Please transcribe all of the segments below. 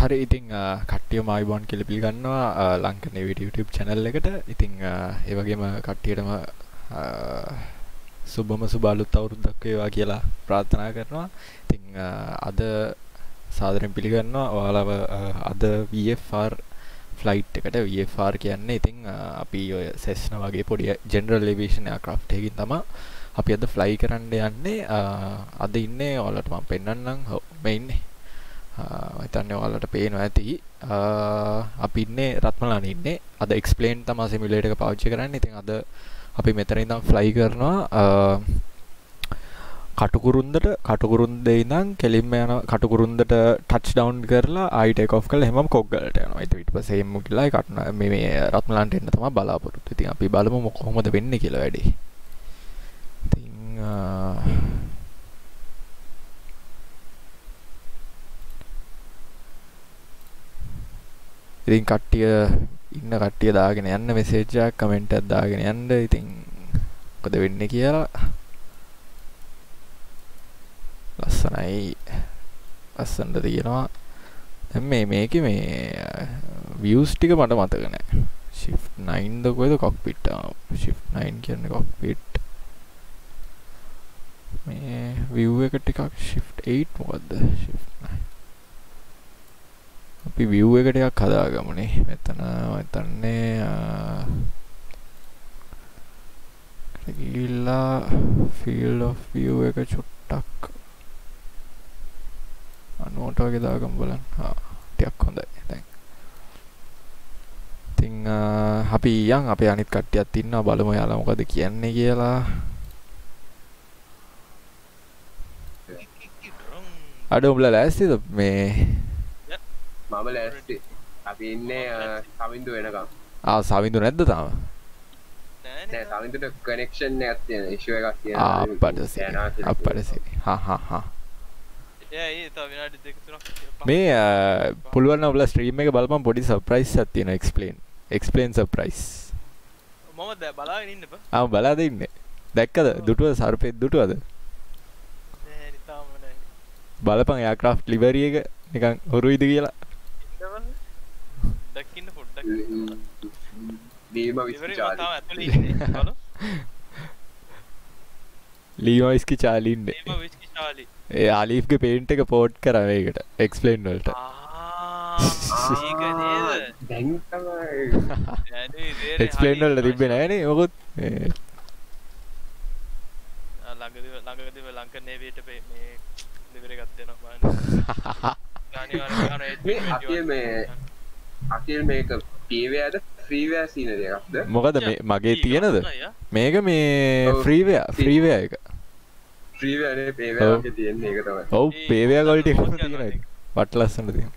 හරි ඉතිං කට්ටිය මයිබෝන් කෙල පිළිගන්නවා ලංකන YouTube චැනල් එකට. ඉතිං ඒවගේම කට්ටියටම සුබම සුබාලුත් අවුරුද්දක් වේවා කියලා ප්‍රාර්ථනා කරනවා. ඉතිං අද සාදරෙන් පිළිගන්නවා. ඔයාලව අද VFR ෆ්ලයිට් එකට. VFR කියන්නේ ඉතිං අපි ඔය සෙස්න වගේ පොඩි ජෙනරල් ලේවේෂන් ක්‍රෆ්ටයකින් තම අපි අද ෆ්ලයි කරන්න යන්නේ. අද ඉන්නේ. ඔලට මම පෙන්න්නම් හෝ මෙඉන්නේ හිතන්න ඔයාලට පේනවා ඇති. අපි ඉන්නේ රත්මලාන ඉන්නේ. අද එක්ස්පලේන් තමා සිමිලේට එක පාච්චි කරන්න. ඉතින් අද අපි මෙතන ඉඳම් ෆ්ලයි කරනවා. කටුකුරුන්දට කටුකුරුන්ද ඉඳම් කෙලින්ම යන කටුකුරුන්දට ටච් ඩවන්් කරලා අයිටකෝ් කල හෙම කොක්ගලට යන යිට විට පසේම කියලායි කටන මේ රත්මලාන්ට එන්න තම බලාපොරොත්තු. ඉතින් අපි බලමු මොකොහොමද වෙන්න කියලා වැඩි. ඉතින් ඉතින් කට්ටිය ඉන්න කට්ටිය දාගෙන යන්න මෙසේජ්ජක් කමෙන්ට් දාගෙන යන්න. ඉතින් මොකද වෙන්නේ කියලා? ලස්සනයි. ලස්සනට තියෙනවා. දැන් මේ මේකේ මේ uh, views ටික මට මතක නැහැ shift 9 ද කොයිද cockpit shift 9 කියන්නේ cockpit. මේ view එක ටිකක් shift 8 මොකද්ද? shift 9 අපි view එක ටිකක් හදාගමුනේ. මෙතන හිතන්නේ ගිහිල්ලා field of view එක චුට්ටක් අනුවට වගේ දාගමු බලන්න. හා ටිකක් හොඳයි. දැන්. ඉතින් අපි යන් අපේ අනිත් කට්ටියත් ඉන්නවා. බලමු යාලා මොකද කියන්නේ කියලා. අඩ උඹලා ලෑස්තිද මේ මම ලැස්ති. අපි ඉන්නේ සවින්දු වෙනකම්. ආ සවිඳු නැද්ද තාම? නෑ සවින්දුට කනෙක්ෂන් එකක් තියෙන ඉෂුව එකක් තියෙන අපට අපට හා මේ පුළුවන් ඔබල ස්ත්‍රීම එක බලපම් පොඩි සප්‍රයිස් ඇතියෙන එක්ස්පලේන් එක්ස්පලේන් සප්‍රයිස් ආ බලාද ඉන්න. දැක්කද? දුටුව සර්පෙත් දුටුවද? බලපං යාක්‍රාෆ් ලිවරිය එක. නිකං හොරුයිද කියලා දකින්න පොඩ්ඩක් දීම ලීමයිස්කි චාලින්ඩ ඒ ආලිෆ්ගේ පේන්ට එක පෝට් කරවේකට එක්ස්පලේන් වලට. එක්ස්පලේන් වලට තිබෙන නෑනේ ඔකොත් ළඟදිව ලංක නේවීට මේ දෙවර අකිල් මේ අකිල් මේක පීවයාද ෆ්‍රීවෑ සීන දෙයක්ද මොකද මගේ තියෙනද? මේක මේ ෆ්‍රීවය ෆ්‍රීවය එක. ඔව්. පේවය ගොල්ට තියෙන. පට ලස්සට තිය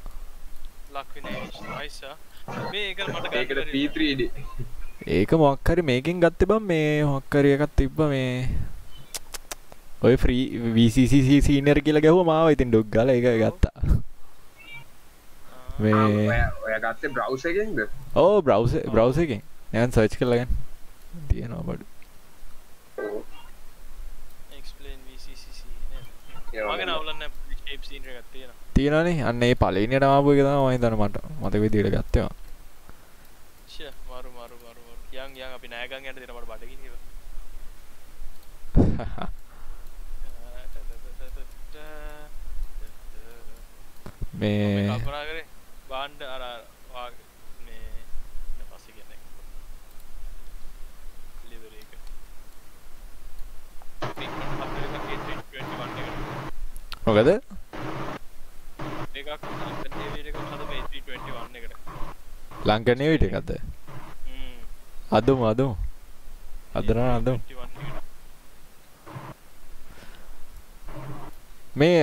ඒක මොක්කරි මේකින් ගත්ත බම් මේ හොක්කරිය එකත් තිබ්බ මේ ඔය ෆ්‍රී වීසිසි සීනර් කියල ගැහව මාව ඉතින් ඩොක් ගල එක ගත්තා මේ ඔය ගත්තේ බ්‍රව්සගෙන්ද ඕ බ්‍රව්ස බ්‍රව්ස එකින්. යන් සර්ච් කරලගන්න තියෙනවා බඩු. තියෙනනේ අන්න ඒ පලේනයට ආපු එක තමයි හිතන්නේ මට මතක විදියට ගත්තේවා මරු මරු මරු යන් යන් අපි නෑගන් යන්න දෙනවට බඩගින් මේ බාන්්ඩ අර මේ පස්සි කියන්න ලිවර එක. මොකද? ලංකනය විට එකක්ද? අදුම අදුම. අදරන අදුම්. මේ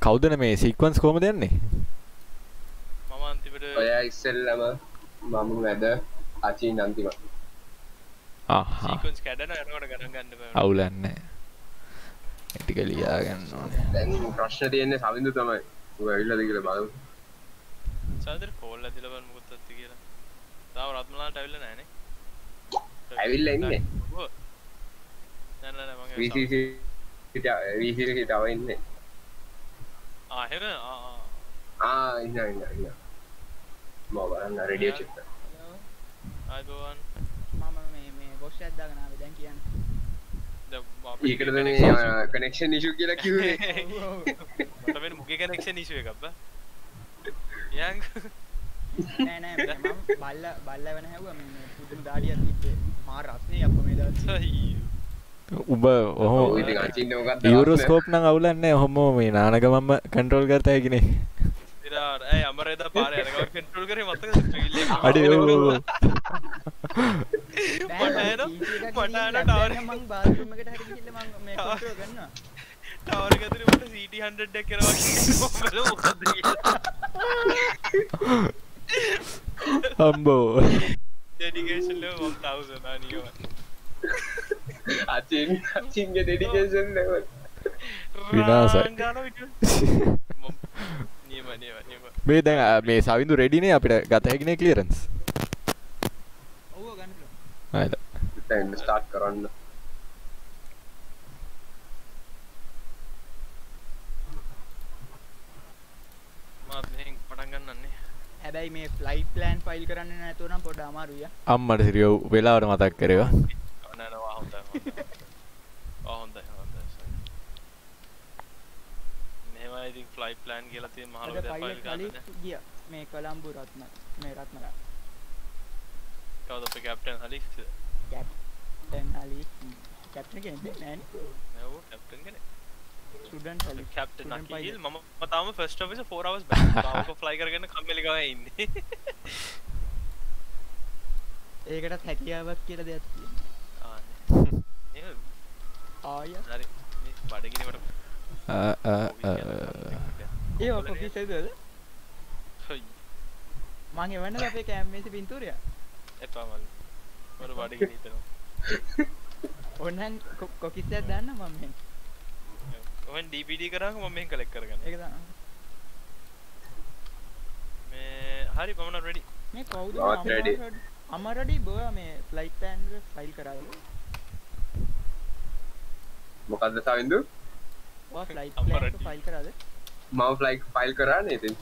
කෞදන මේ සික්වන්ස් කෝම දෙන්නේ ඔය ඉස්සෙල්ලම මම වැද අචී නන්තිම අවුලන්න ඇටික ලියාගන්න දැන් ප්‍රශ්න තියෙන්නේ සවිඳු තමයි. ඇවිල්ලද කියල බල සදර කෝල්ල තිලබන් මුකුත් ඇති කියලා. තාව රත්මලාට ඇවිල්ල නෑනේ. ඇවිල්ල ඉන්නේ. විසිට තව ඉන්නේ. ආහෙර ආ ඉන්න ඉන්න ඉන්න මම බලන්න රෙඩියෝ චෙක් කරන්න. අයිබෝවන් මම මේ මේ බොස් ඇද්දාගෙන ආවේ දැන් කියන්න. ඒකටද මේ කනෙක්ෂන් ඉෂු කියලා වෙන මුගේ කනෙක්ෂන් ඉෂුව එකක් බා යං නෑ නෑ මේ මම බල්ල බල්ල වෙන හැව්වා මේ මේ පුදුම දාඩියක් තිබ්බේ. මා රස්නේ අප්ප මේ ඉතින් අචින්න මොකක්ද යුරෝස්කෝප් නම් අවුලන්නේ හොම මේ නානගමම්ම කන්ට්‍රෝල් කරත හැකිනේ ඉරාට ඇයි අමරේද පාර යනකව කන්ට්‍රෝල් කරේ මතක අඩි මං බාත්රූම් එකට හරි ගිහිල්ලා මං මේ කන්ට්‍රෝල් කරනවා. ටවර් එක ඇතුලේ මට CT 100 එක කරනවා කියලා මොකද කියලා. අම්බෝ ඩෙඩිකේෂන් ලෙවල් 1000 අනියම අචින් අචින්ගේ ඩෙඩිකේෂන් ලෙවල් විනාසයි. මේ දැන් මේ සවිඳු රෙඩිනේ අපිට ගත හැකිනේ ක්ලියරන්ස් ස්ටාර්ට් කරන්න. හැබැයි මේ ෆ්ලයිට් ප්ලෑන් ෆයිල් කරන්න නැතුව නම් පොඩ්ඩ අමාරුයි. අම්මට සිරියෝ වෙලාවට මතක් කරේවා නනවා හොඳයි හොඳයි හොඳයි ෆ්ලයිට් ප්ලෑන් කියලා තියෙන මහලු ෆයිල් ගන්න ගියා. මේ කොලම්බු රත්න මේ රත්නලා කවුද අපේ captain Halis captain Ali captain කෙනෙක් නෑනේ නෝ. කැප්ටන් කෙනෙක්. Student Ali captain pilot. මම තාම ෆස්ට් ඔෆිසර් 4 hours back. තාම ෆ්ලයි කරගෙන කම්මැලි ගාවේ ඉන්නේ. ඒකටත් හැකියාවක් කියලා දෙයක් තියෙනවා. ආය. හරි. මේ බඩගිනි මට ඒ ඔක කිසේද හොයි. මං එවන්නද අපේ කැම්මේසි පින්තූරය? එපා මල් මට බඩගිනි හිතෙනවා ඔන්නන් කොකිස්සයක් දන්න මම. ඔහෙන් DPD කරාම මම මෙහෙන් කලෙක්ට් කරගන්න ඒක තමයි. මේ හරි නම් රෙඩි මේ කවුද. අමරඩි? බෝ මේ ෆ්ලයිට් ප්ලෑන් එක ෆයිල් කරාද? මොකක්ද සවින්දු මම ෆ්ලයිට් ෆයිල් කරන්න ඉතින්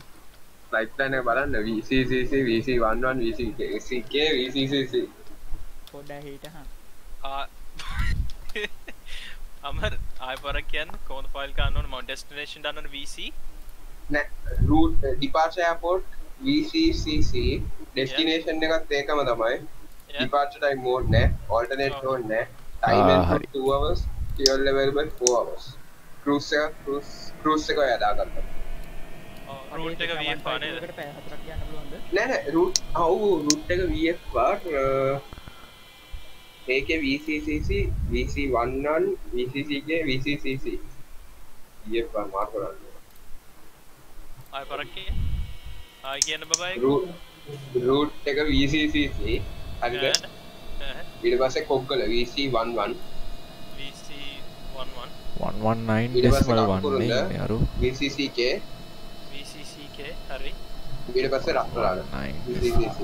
ෆ්ලයිට් ප්ලෑන් එක බලන්න. VCCC VC11 VCK VCCC පොඩ්ඩක් හිට හා ආ. අමර ආය පරක් කියන්න. කොහොමද ෆයිල් කරන්න ඕනේ? මම ඩෙස්ටිනේෂන් දාන්න ඕනේ VC නෑ route departure airport VCCC destination එකත් ඒකම තමයි. Yeah. departure time mode නෑ. Alternate Oh. mode නෑ. Time ආ, and හරි. 2 hours fuel available 4 hours cruise cruise එක ඔයා දාගත්තා රූට් එක පුළුවන්ද? නෑ නෑ route ඔව් route එක bar ඒකේ VC11 VCCK VCCC VF bar mark කරන්න. ආය පරක් ආය කියන්න බබයි route එක VCCC හරිද? ඊට පස්සේ කොග්ගල VC11 VC 11 119 ඊට පස්සේ decimal කකුරුන්ද? 1 නේ අරු. VCCK VCCK හරි. ඊට පස්සේ රත්තරාල 9 VCCC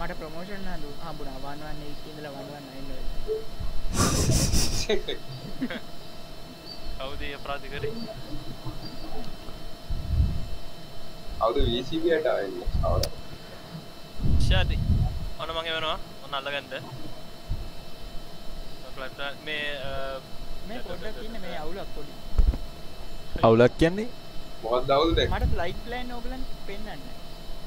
මට ප්‍රමෝෂන් හඳු හම්බුණා 118 ඉඳලා 119 කවුද ඒ අපරාධ කරේ? අවුද VCB යට ආවෙන්නේ අවුද? ෂාටි ඔන්න මගේ වෙනවා ඔන්න අල්ලගන්න. මේ අ, මේ පොඩ්ඩක් ඉන්න මේ අවුලක් පොඩි. අවුලක් කියන්නේ? මොකක්ද අවුල්ද මට ෆ්ලයිට් ප්ලෑන් ඕගලන් පෙන්වන්න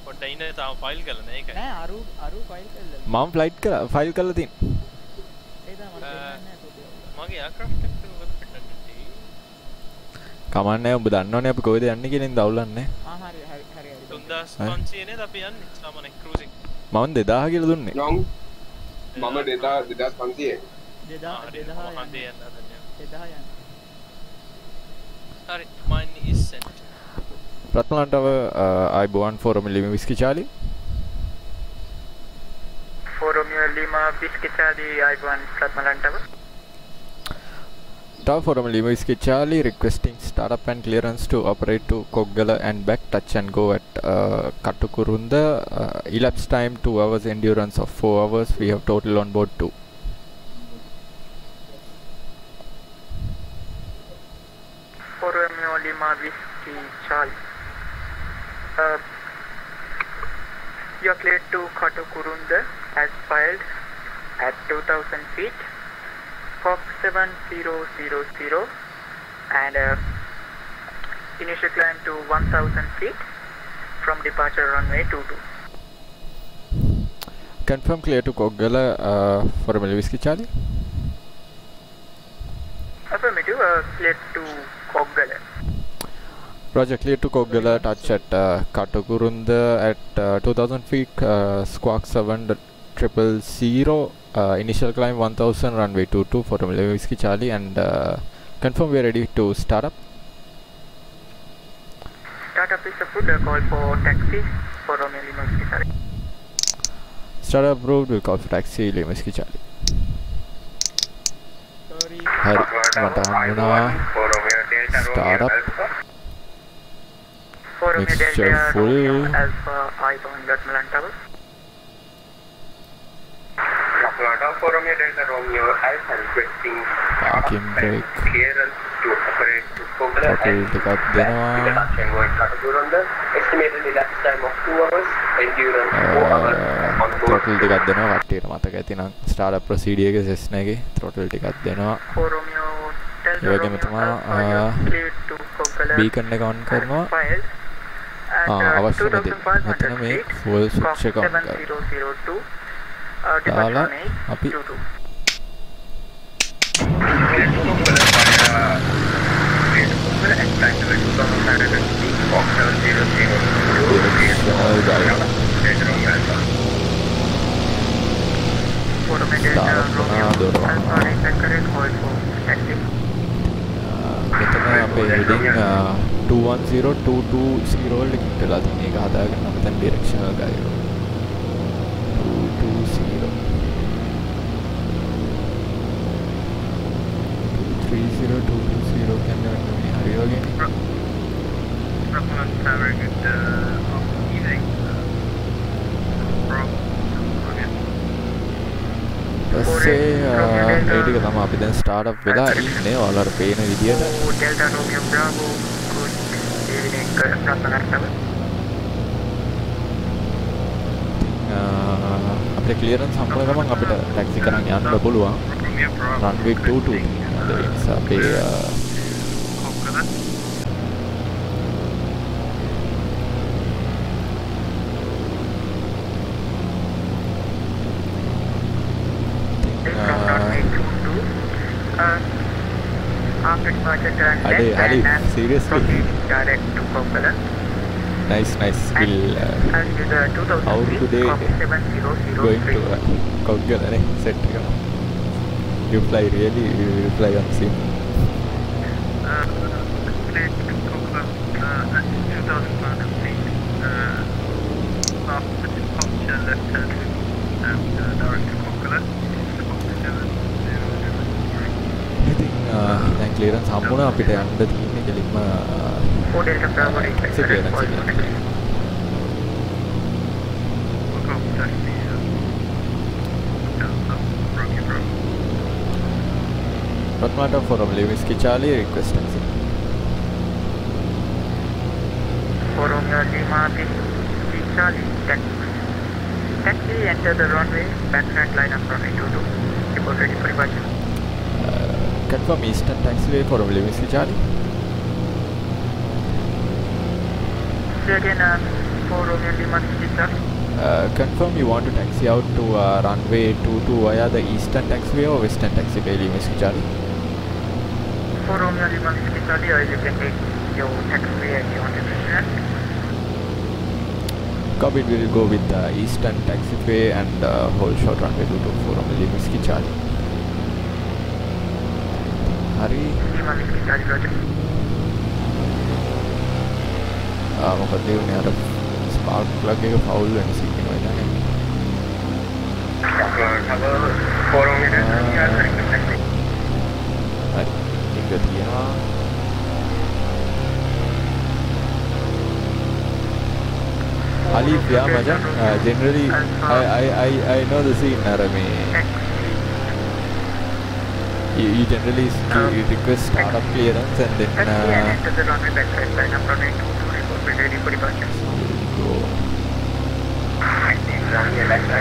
පොඩ්ඩ ඉන්න තාම ෆයිල් කරන ඒක නෑ අරු අරු ෆයිල් කරලා. මම ෆ්ලයිට් කර ෆයිල් කරලා තින් ඒක තමයි මට පෙන්වන්න නෑ. මගේ aircraft එක මොකද පෙන්නන්නේ කමන්නේ උඹ දන්නවනේ අපි කොහෙද යන්නේ කියලා ඉතින් දවුලන්නේ ආ හරි හරි හරි හරි. 3500 නේද අපි යන්නේ? සාමාන්‍ය cruising. මම 2000 කියලා දුන්නේ. නොං මම දෙදා දෙදස් පන්සිය දෙදා දෙදා යන්න. හන්දේ යන්න හදන්නේ. දෙදා යන්න හරි mine is sent රත්නලන්ටව අයිබෝන් forum Lima whiskey Charlie Romeo Lima Biscicali I1 Pratmalantava. Tower forum Lima Whiskey Charlie requesting startup and clearance to operate to Koggala and back touch and go at uh, Katukurunda. Uh, elapsed time 2 hours, endurance of 4 hours. We have total on board 2. 7000 and uh, initial climb to 1000 feet from departure runway 22. Confirm clear to Koggala uh, for Romeo Whiskey Charlie. Affirmative, uh, cleared to Koggala. Roger, clear to Koggala, touch at uh, at uh, 2000 feet, uh, squawk 7 triple zero, uh, initial climb 1000 runway 22 for Romeo Whiskey Charlie and uh, confirm we are ready to start up startup is approved, uh, call for taxi for Romeo Lima Whiskey Charlie. Startup approved, we'll call for taxi Lima Whiskey Charlie. Hari, Matanguna, startup. Mixture full. Alpha, I-1, Gatmalan Tower. To Kokala throttle ටිකක් දෙනවා. and going Katakurunda. Estimated elapsed time of 2 hours, endurance 4 hours on board. throttle ටිකක් දෙනවා. කට්ටියට මතක ඇතිනම් start procedure එකේ සෙස්න එකේ throttle ටිකක් දෙනවා. For Romeo Delta ඒ වගේම Romeo තමා, එක on කරනවා. ආ uh, අවශ්‍ය නැති. 2500 මෙතන මේ feet, full දාලා on 8, අපි 22. directional guide For Romeo Delta Start Romeo වුණා, දොර Alpha, වුණා. right correct, call for taxi. මෙතන අපේ heading 210 220 වලට කිට් වෙලා තියෙන එක හදාගන්න මෙතන directional guide 220 230 220 කියන්නේ මෙන්න මේ හරි වගේ Rockland Tower, good uh, evening. ඊපස්සේ ඒ ටික තමයි අපි දැන් ස්ටාර්ට් අප් වෙලා ඉන්නේ ඔයාලට පේන විදියට Oh, Delta Romeo Bravo, good evening, uh, Rockland Tower. අ, අපේ ක්ලියරන්ස් හම්බුන ගමන් අපිට ටැක්සි කරන් යන්න පුළුවන් රන්වේ 22 ඒ නිසා අපේ අ, From runway 22, uh, after departure turn අඩේ left හරි and uh, seriously proceed direct to Kokala. Nice nice will And use uh, 2000 How feet, today Fox going 7003. to කොග්ගලනේ සෙට් එක you fly really you fly on sim Uh, cleared to Kokala uh, at 2500 feet. Uh, after departure left turn and uh, direct to Kokala. Fox 7003. ඉතින් අ, දැන් clearance හම්බුණා අපිට යන්න තියෙන්නේ කෙලින්ම It's okay, that's okay. That's okay. Ratmata Charlie, taxi. Taxi. Enter the runway, back line of runway 22, report ready uh, for departure. Confirm Eastern Taxiway, Forum Levinsky Charlie. Say again, uh, for Romeo Lima, Whiskey Uh, confirm you want to taxi out to uh, runway 22 via the eastern taxiway or western taxiway, Lewinsky Charlie? For Romeo Lima, Charlie, or you can take your taxi and you want to. Copy, we will go with the eastern taxiway and uh, hold short runway 22 for Lewinsky Charlie. හරි Lima, Charlie, Roger. මොකද ඒ උනේ අර spark plug එක foul වෙන scene එක වෙනනේ For Romeo Delta Romeo Alpha request taxi. හරි එක තියෙනවා Alif, yeah, Majan. Uh, generally, I, I, I, I know the scene, Narame. You, you generally s- Um, you request startup clearance and then Taxi and uh,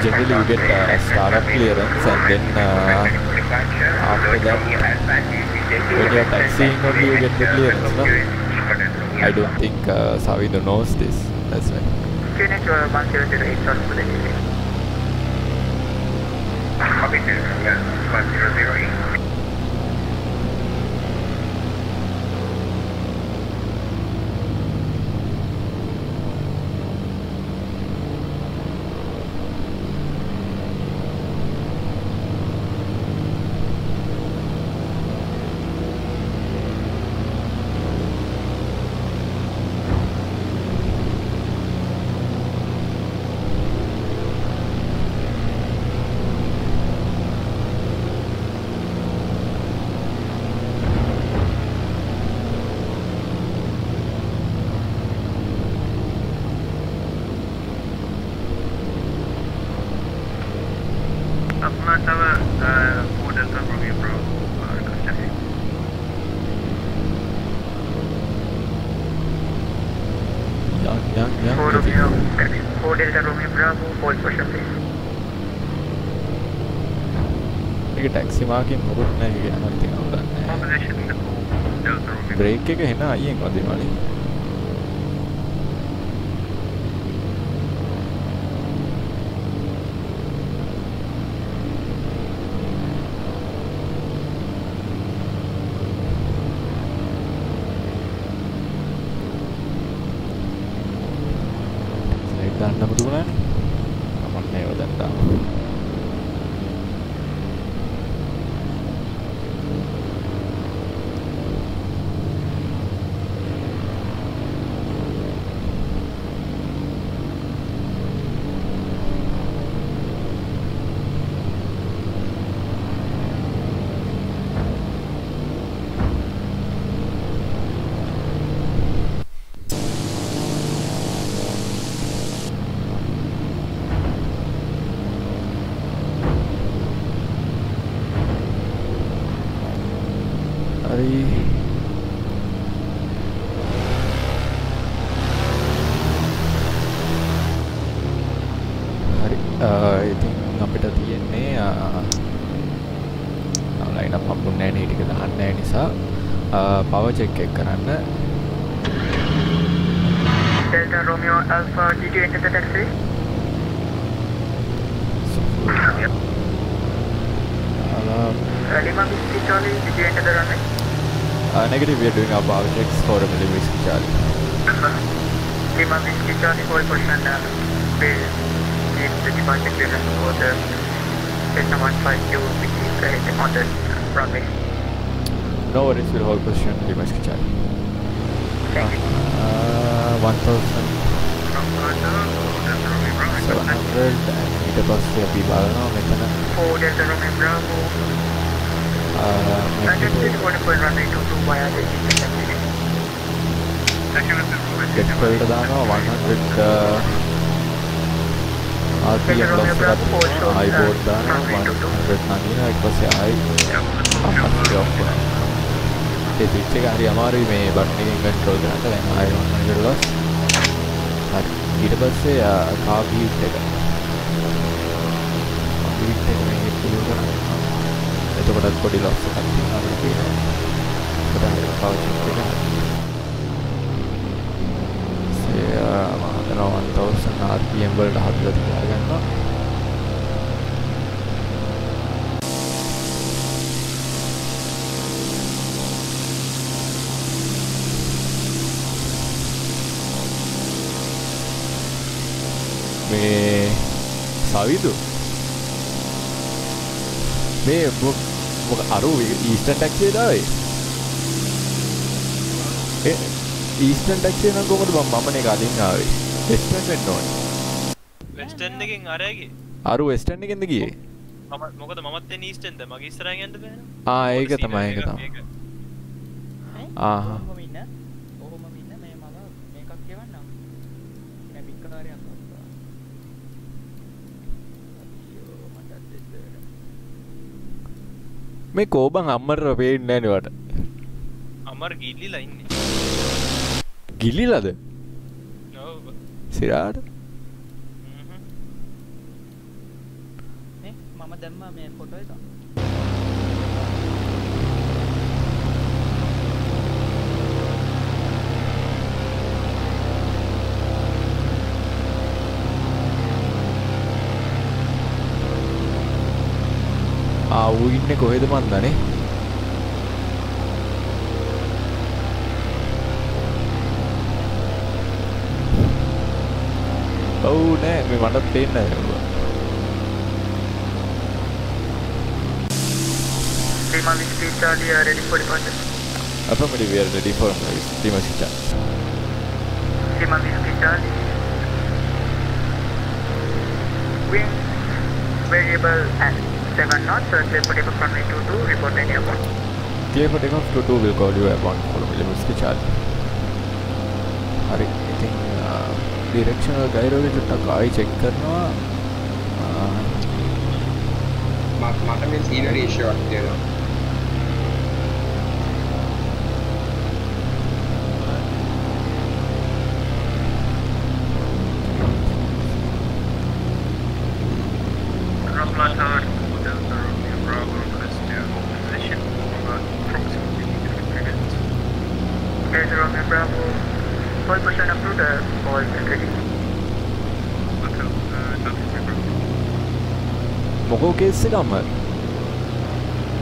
Generally you get uh, startup clearance and then uh, after that when you're taxiing only you get the clearance, no? I don't think uh, Savido knows this, that's why. Unit මාකින් මොකුත් නැහැ ඒක යනවා ඉතින් අවුලක් නැහැ Position Delta Romeo. Break එක එන අයියෙන් වදිනවනේ Delta Romeo Alpha, did you enter the taxi? Alam. Lima Whiskey Charlie, did you enter the runway? Uh, negative, we are doing our power checks for a Lima Whiskey Charlie. Lima Whiskey Charlie, hold position and we need the departure clearance for the Station 15Q, which on the runway. No worries, we'll hold position pretty much charge. Uh, 1700 and meet bus here, be Balano, Metana. Oh, Bravo. Uh, Attempted Get filled down, 100 uh, RPM bus I board 100 ನಾನೇನು bus ಐ off අම්මස්ටි off කරනවා ඒ switch එක හරි අමාරුයි මේ button එකෙන් කන්ට්‍රෝල් කරන්න. දැන් ආයි 100 loss හරි. ඊට පස්සේ කාර් බීට් එක. බීට් එක මේ පුළුවන් කරනවා එතකොටත් පොඩි loss එකක් තියෙනවා අපිට පේනවා. ඒකට පවර් චෙක් එක. මහතන 1000 RPM වලට හදලා තියාගන්නවා. මේ සවිදු. මේ මොක- අරු ඊස්ටන් ටැක්සිය දාවේ. ඊස්ටන් ටැක්සිය නම් කොහොමද මම මමනේ කලින් ආවේ? වෙස්ටර්න් වෙන්න ඕනේ. වෙස්ටන් එකෙන් අරයගේ අරු වෙස්ටර්න් එකෙන්ද ගියේ? මොකද මමත් නීස්ටෙන්ද මගේ ඉස්සරහින් යන්න බෑන. ආ ඒක තමයි ඒක තමයි. ආහා. මේ කෝබං අම්මර පේෙන් නෑනවට අමර ගිල්ලිලා ඉන්න. ගිල්ලිලද? සිරාට? මම දැම්ම මේ කොට එක ආ ඌ ඉන්නේ කොහෙද මන්දනේ ඔව් නෑ මේ මටත් පේන්නේ නෑ ඌ. Lima Whiskey Charlie are ready for departure. Affirmative, we are ready for Dimashi chat. Lima Whiskey Charlie. Wind variable at 7 knots, uh, clear for takeoff runway 22, report any airport. Clear for takeoff 22 will call you airborne, follow me, limits के charge अरे I think direction और guide होगी जितना गाड़ी check करना माता में scenery shot दे रहा हूँ කේස් එක අම්ම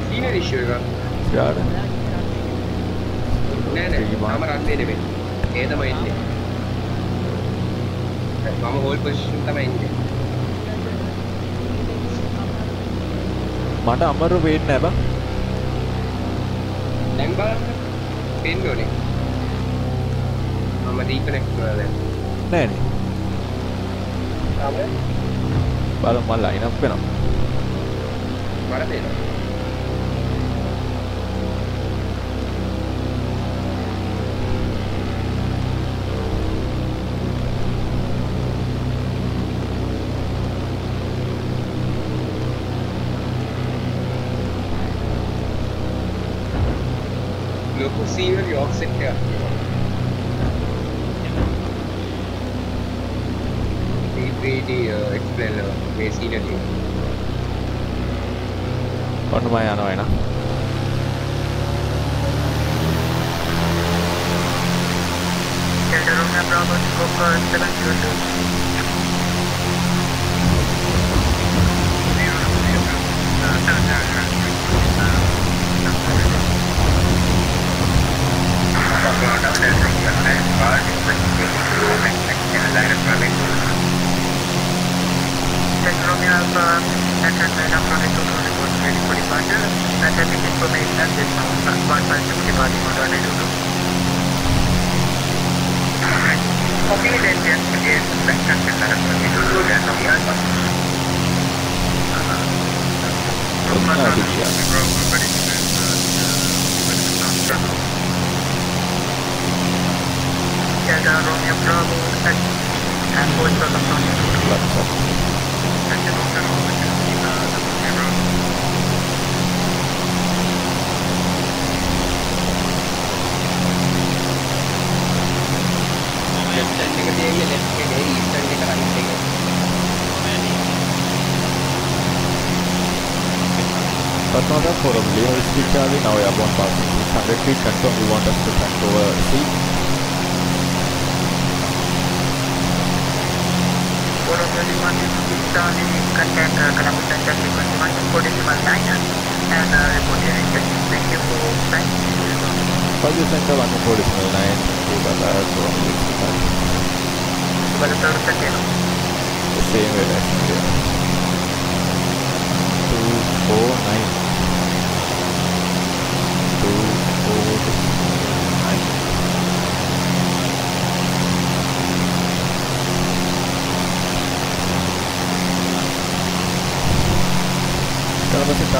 සීනරි ඉෂුව එක යාට නෑ නෑ මම රන්වේ නෙමෙයි ඒ තමයි ඉන්නේ මම හෝල් පොසිෂන් තමයි ඉන්නේ මට අමරු පේන්න නැබ දැන් බලන්න පෙන්න ඕනේ මම රීකනෙක්ට් කරලා දැන් නෑනේ බල මල් ලයිනක් වෙනවා Agora é mesmo.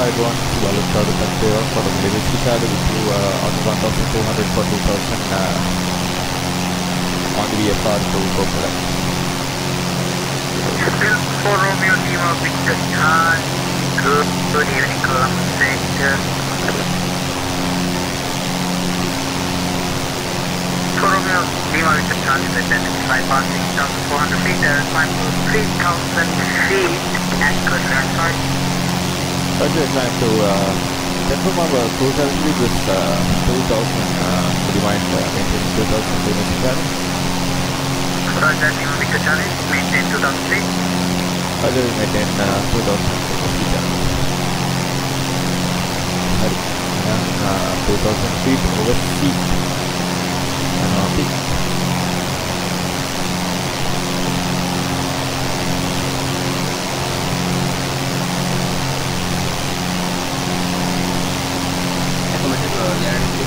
I won well started that payoff for the Milwaukee card which you uh, on 1200 for 2000 uh, on VFR to go for that. For Romeo Lima Victor Khan, good, good evening, Column Center. For Romeo Lima Victor Khan, is at 5,400 feet, there is feet at good landslide budget trying to confirm uh, our cruiser fleet is uh, 2000 uh, remind uh, maintain 2000 units challenge. Roger, team 2003. Charlie, maintain 2000 fleet. Roger, maintain uh, 2000 fleet challenge. Uh, 2000 feet over sea. Uh, peak.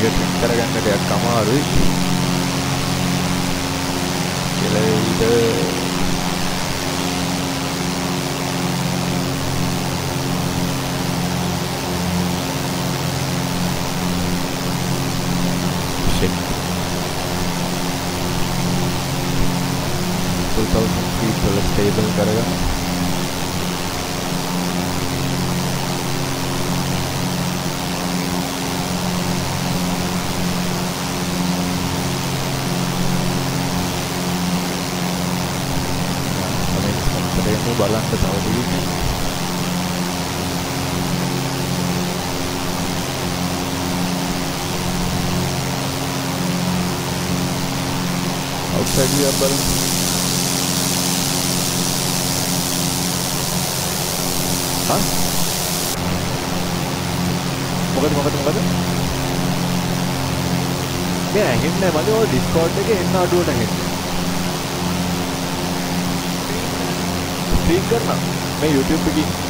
මේක trick කරගන්න ටිකක් අමාරුයි. කෙලෙයිද shit 2000 feet වල stable කරගන්න තමයි ස්පොන්සරේම බලන්න තව ටිකක් outside view බලන්න හා මොකද මොකද මොකද මේ ඇහෙන්නේ මගේ ඔය Discord එකේ එන්න අඩුවට ඇහෙන්නේ ස්ට්‍රීම් කරනවා මේ YouTube එකකින්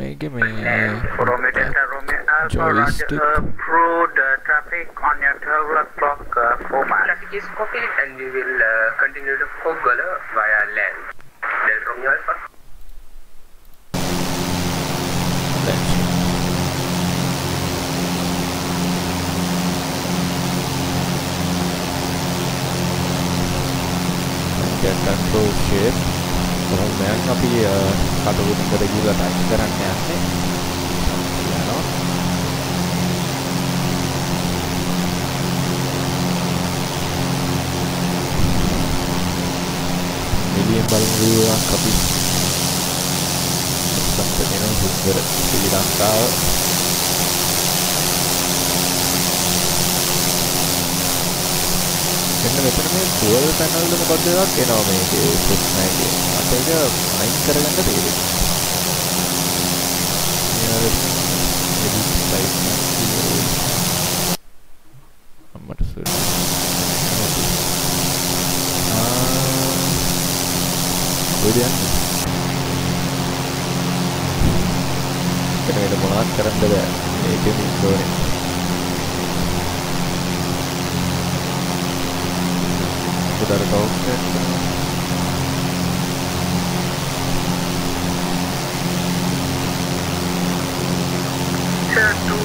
මේ Romeo Delta Romeo Alpha, Joystick. uh, traffic on your 12 o'clock uh, 4 miles. Traffic is copied and we will uh, continue to Kogala via land. Del Romeo Alpha. Get control shape කොහොම දැන් අපි කටුවකට ගිහලා type කරන්න යන්නේ. යනවා. Million බලන view එකක් අපි. සම්පූර්ණ වෙන සුන්දර ශ්‍රී ලංකාව මෙන්න මෙතන මේ ෆුවල් පැනල් වල මොකද එකක් එනවා මේකේ ප්‍රශ්න එකේ. මට ඒක අයින් කරගන්න බැහැ edit site අම්මට සර් ආ කොහෙද යන්නේ එතන වෙන මොනවත් කරන්න බෑ. මේකෙම ඉන්න ඕනේ. better go. Sir, to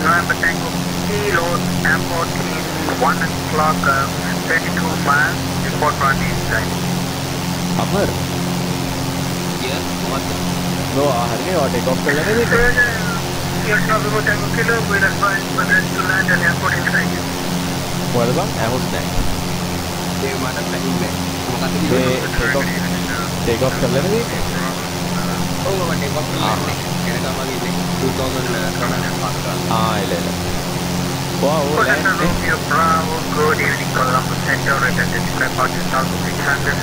November Tango Kilo Airport in 1 o'clock, uh, 32 miles, report run inside. Amar? Yes, what? No, हरने और टेक ऑफ कर लेने दे yes November Tango Kilo, we advise for rest to land and airport in inside. What about? I was. They take off take off कर ले रहे ओ take off कर ले Bravo, good evening, Columbus Center, 600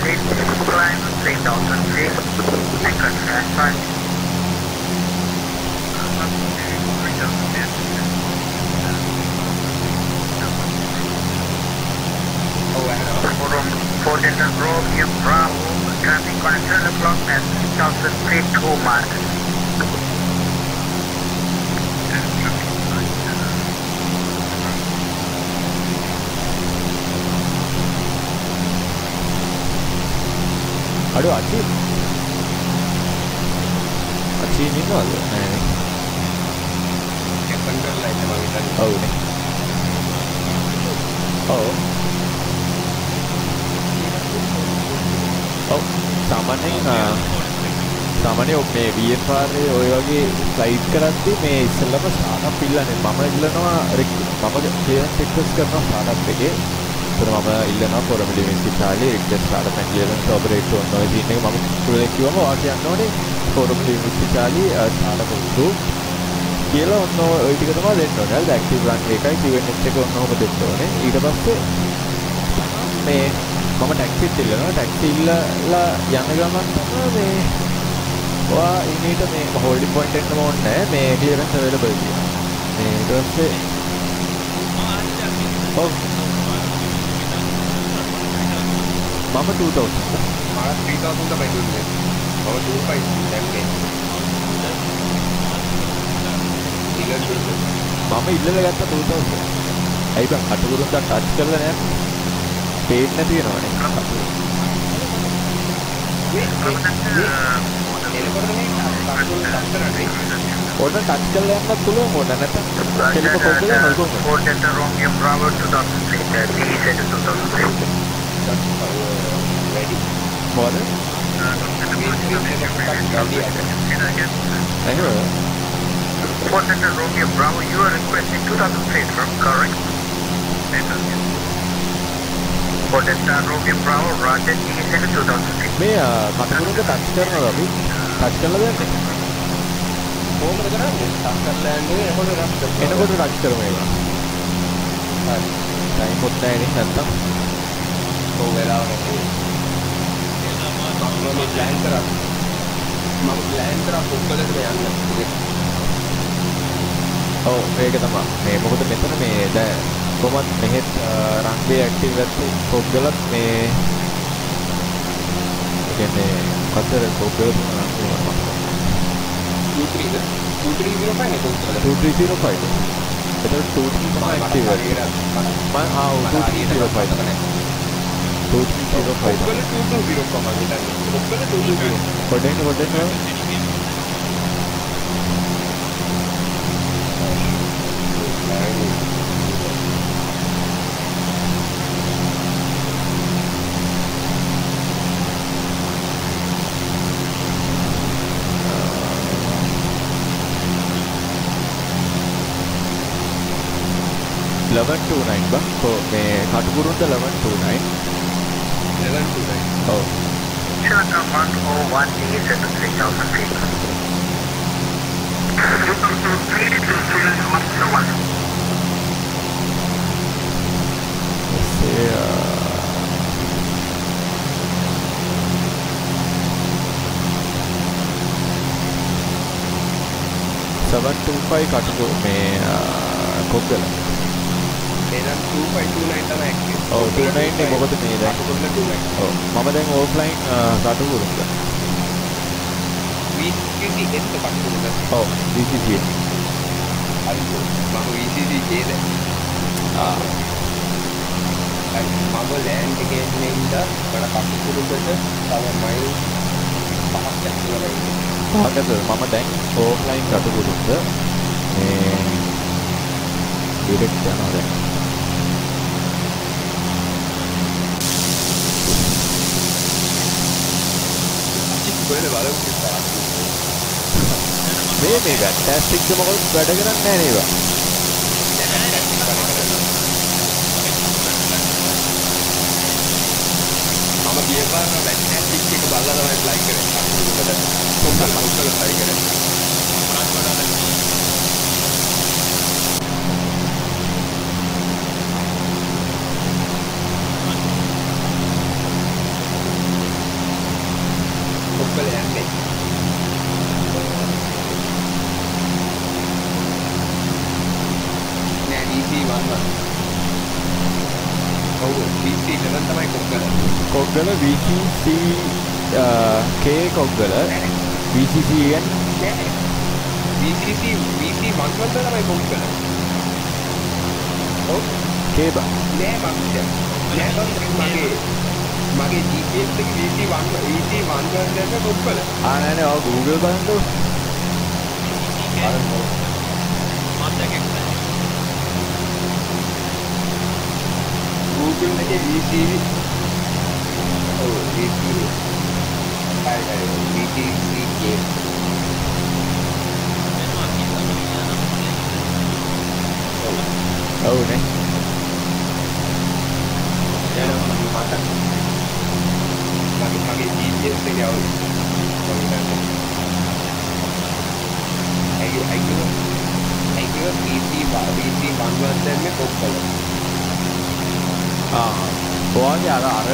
feet, climb 3000 feet, anchor 4 Delta Bravo, Bravo, traffic on 7 o'clock at 6,032 mark. Aduh, Aci. Aci ni tu ada. Eh. Yang bandar lain memang kita. Oh. Oh. සාමාන්‍යයෙන් ඔබ මේ එකේ ඔය වගේ flight කරද්දී මේ ඉස්සෙල්ලම startup ඉල්ලන්නේ මම ඉල්ලනවා මම ක්ලියරන්ස් රික්වෙස්ට් කරනවා ස්ටාර්ට්අප් එකේ එතන මම ඉල්ලනවා forum limit Italy request startup and clearance operator ඔන්න ඔය සීන් එක මම පුරුදු කිව්වම ඔයා කියන්න ඕනේ ලිමිට් ඉතාලිය ස්ටාර්ට්අප් ගෲප් කියලා ඔන්න ඔය ටික තමයි දෙන්න ඕනේ. හරිද? ඇක්ටිව් රන් එකයි QNH එක ඔන්න ඔහොම දෙන්න ඕනේ. ඊට පස්සේ මේ මම ටැක්සිත් ඉල්ලනවා. ටැක්සි ඉල්ලලා යන ගමන් තමයි මේ ඔයා ඉනීට මේ හෝල්ඩින් පොයින්ට් එකම ඕනේ. මේ ක්ලියරන්ස් අවైలබල් කියනවා. මේ ඊට පස්සේ ඔව් මම 2000 මම 3000 තමයි දුන්නේ මම 25 දැම්මේ ඊළඟ දුන්නේ මම ඉල්ලලා ගත්ත 2000. ඇයි බං කටුකුරුන්ට ටච් කරලා නැහැ. පේන්නේ නැති වෙනවනේ. එනකොට මේ කටුකුරු ටච් කරන්නේ ඕන ටච් කරලා යන්නත් පුළුවන් ඕන නැත්නම් කෙලිම පොඩ්ඩක් නොකොම. Fort Delta Romeo Bravo 2000 feet, uh, descend to 2000 feet. වැඩි මොකද? එහෙම Fort Delta Romeo Bravo, you are requesting 2000 feet, correct? මේ කටුකුරුන්ට ටච් කරනවා අපි. ටච් කරලා දැන්නේ. කොහොමද කරන්නේ ටච් කරලා යන්නේ එහොට රස් එනකොට ටච් කරමු ඒක. හරි ටයිම් පොත් නැහැ නැත්තම්. කොහොම වෙලාවකට මම මේ ප්ලෑන් කරා මම ප්ලෑන් කරා පොක්කලට යන්න ඔව් මේක තමයි. මේ මොකද මෙතන මේ දැන් Komat menit uh, Rangbi activate Google me Gini Kata ada Google pun Rangbi apa 2305 nih Google 2305 itu Betul 2305 activate Man ah 2305 2305 Google 2205 Google 2205 Kodenya kodenya 1129 ba for මේ කටුකුරුන්ද 1129 1129 ඔව් Short of 101 is at 3,000 feet. You can complete it to student of the one. Let's see. Uh... සවන් ටූෆයි කටකු ඔව් 29 නේ මොකද මේ දැන්? පොක්කල 29 ඔව් මම දැන් ඕෆ්ලයින් කටුකුරුන්ද VCC එත් කටුකුරුද ඔව් VCC හරි මම VCC ජේද ආ හරි මම ලෑන්ඩ් එකේ ඉන්න ඉඳලා මට කටුකුරුකට තව මයිල් පහක් ඇතුළත ඉන්නේ මොකද මම දැන් ඕෆ්ලයින් කටුකුරුන්ද මේ ඩිරෙක්ට් යනවා දැන්. කොහෙද බලමු මේ මේ වැට්ටැස්ටික්ද මොකද වැඩ කරන්නේ නැහැ නේවා මම ගිය පාර වැට්ටැස්ටික් එක බලලා තමයි ෆ්ලයි කරේ. කොම්බල කොම්බල ෆ්ලයි කරේ. කොම්බල යන්නේ. නෑ DC වන්න. ඔව් DC ඉලවන් තමයි කොම්බල. Koggala VCC K Koggala VCC කියන්නේ නෑ. VCC VC වන්න තමයි කොම්බල. ඔව් K බා නෑ මම නෑ මම මගේ මගේ GPS එක VC වන්න VC වන්න දැන්න කොම්බල. ආ නෑ ഗൂഗിളിന്റെ V T V O V T V V T C K ừ đấy Hãy subscribe cho kênh Ghiền Mì Gõ Để không bỏ lỡ những cái hấp dẫn ඔයාගේ අර අර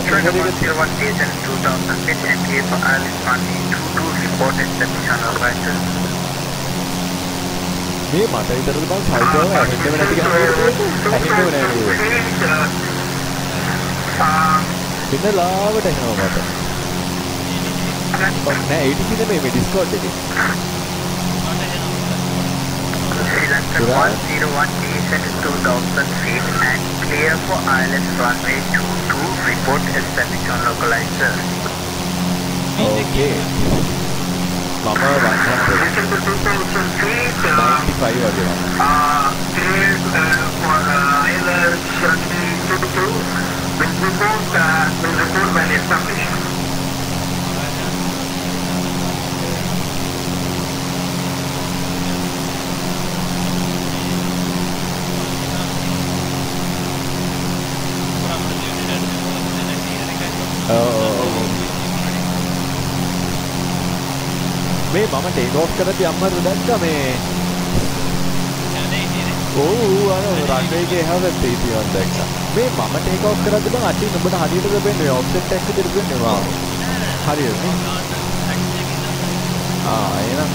මේ මට විතරද බං සයිකෝ ඇහෙන්නම නැති ගහන්නේ ඇහෙන්නම නැහැ ඉන්න ලාවට එනවා මට නෑ ඒටි කියන මේ මේ ඩිස්කෝඩ් එකේ 101 descent is 2000 feet and clear for ILS runway 22, report establish on localizer. Okay. Normal right hand brake. To 2000 feet. Uh, 95 or below. Uh, clear uh, for uh, ILS runway 22, will report, uh, will report when established. මේ මම take of කරද්දි අම්මර දැක්කා මේ. ඔව් අර රන්වේ එකේ එහා පැත්තේ තියෙනවා දැක්කා. මේ මම ටේක් ඔෆ් කරද්දි බං අටින් ඔබට හරියටද වෙන්නේ ඔෆ්සෙට් එක විදිහට වෙන්නේ වා. හරියට නේ? ආ එහෙනම්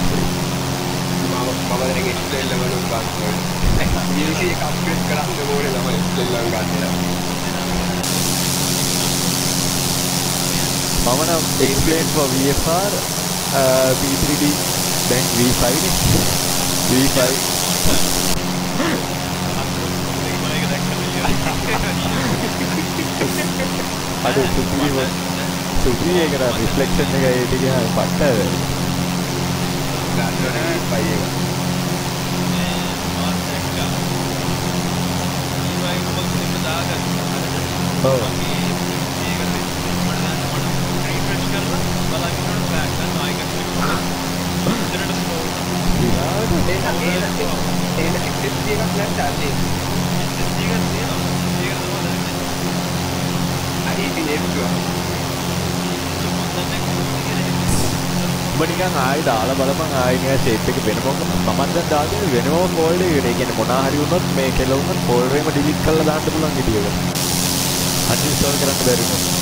මම දැන් එක්ස්ප්ලේන් ලෙවල් එක ගන්න VC එක අප්ග්‍රේඩ් කරන්න ඕනේ තමයි එක්ස්ප්ලේන් ලෙවල් ගන්න. මම නම් explain for VFR P3D දැන් V5 නේ V5 අද සුපිරිම සුපිරි එකට රිෆ්ලෙක්ෂන් එක ඒ ටික පට්ට ගන්න ඕනේ පයි එක. ඔව් ඊළඟට එන එන එන SSD එකක් නැත්නම් අන්නේ. අයි ඉතින් ඒක ඔබ නිකන් ආයෙ දාලා බලපන් ආයෙ නිකන් ෂේප් එක වෙනම මමත් දැන් දාන්නේ වෙනම ෆෝල්ඩර් එකට. ඒ කියන්නේ මොනවා හරි වුණොත් මේ කෙලවුනොත් ෆෝල්ඩර් එකම ඩිලීට් කරලා දාන්න පුළුවන් විදියට. අන්ඉන්ස්ටෝල් කරන්න බැරි වුණොත්.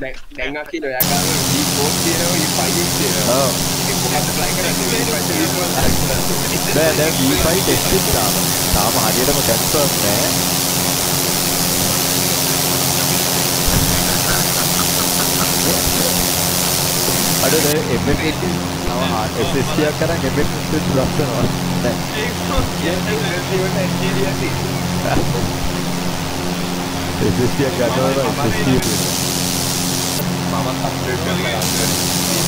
දැන් දැන් අකින ඔයා ගාව D4 තියෙනවා E5 තියෙනවා. ඔව්. ඒක කොහොමද ෆ්ලයි කරන්නේ? E5 තියෙනවා. දැන් දැන් V5 ටෙස්ට් එක තාම. තාම හරියටම කන්ෆර්ම් නෑ. අද දැන් MF එක තව SSD එකක් කරන් MF එක ලස්සනවා. දැන් SSD එකක් ගන්නවා SSD එක. මම අප්ඩේට් කරලා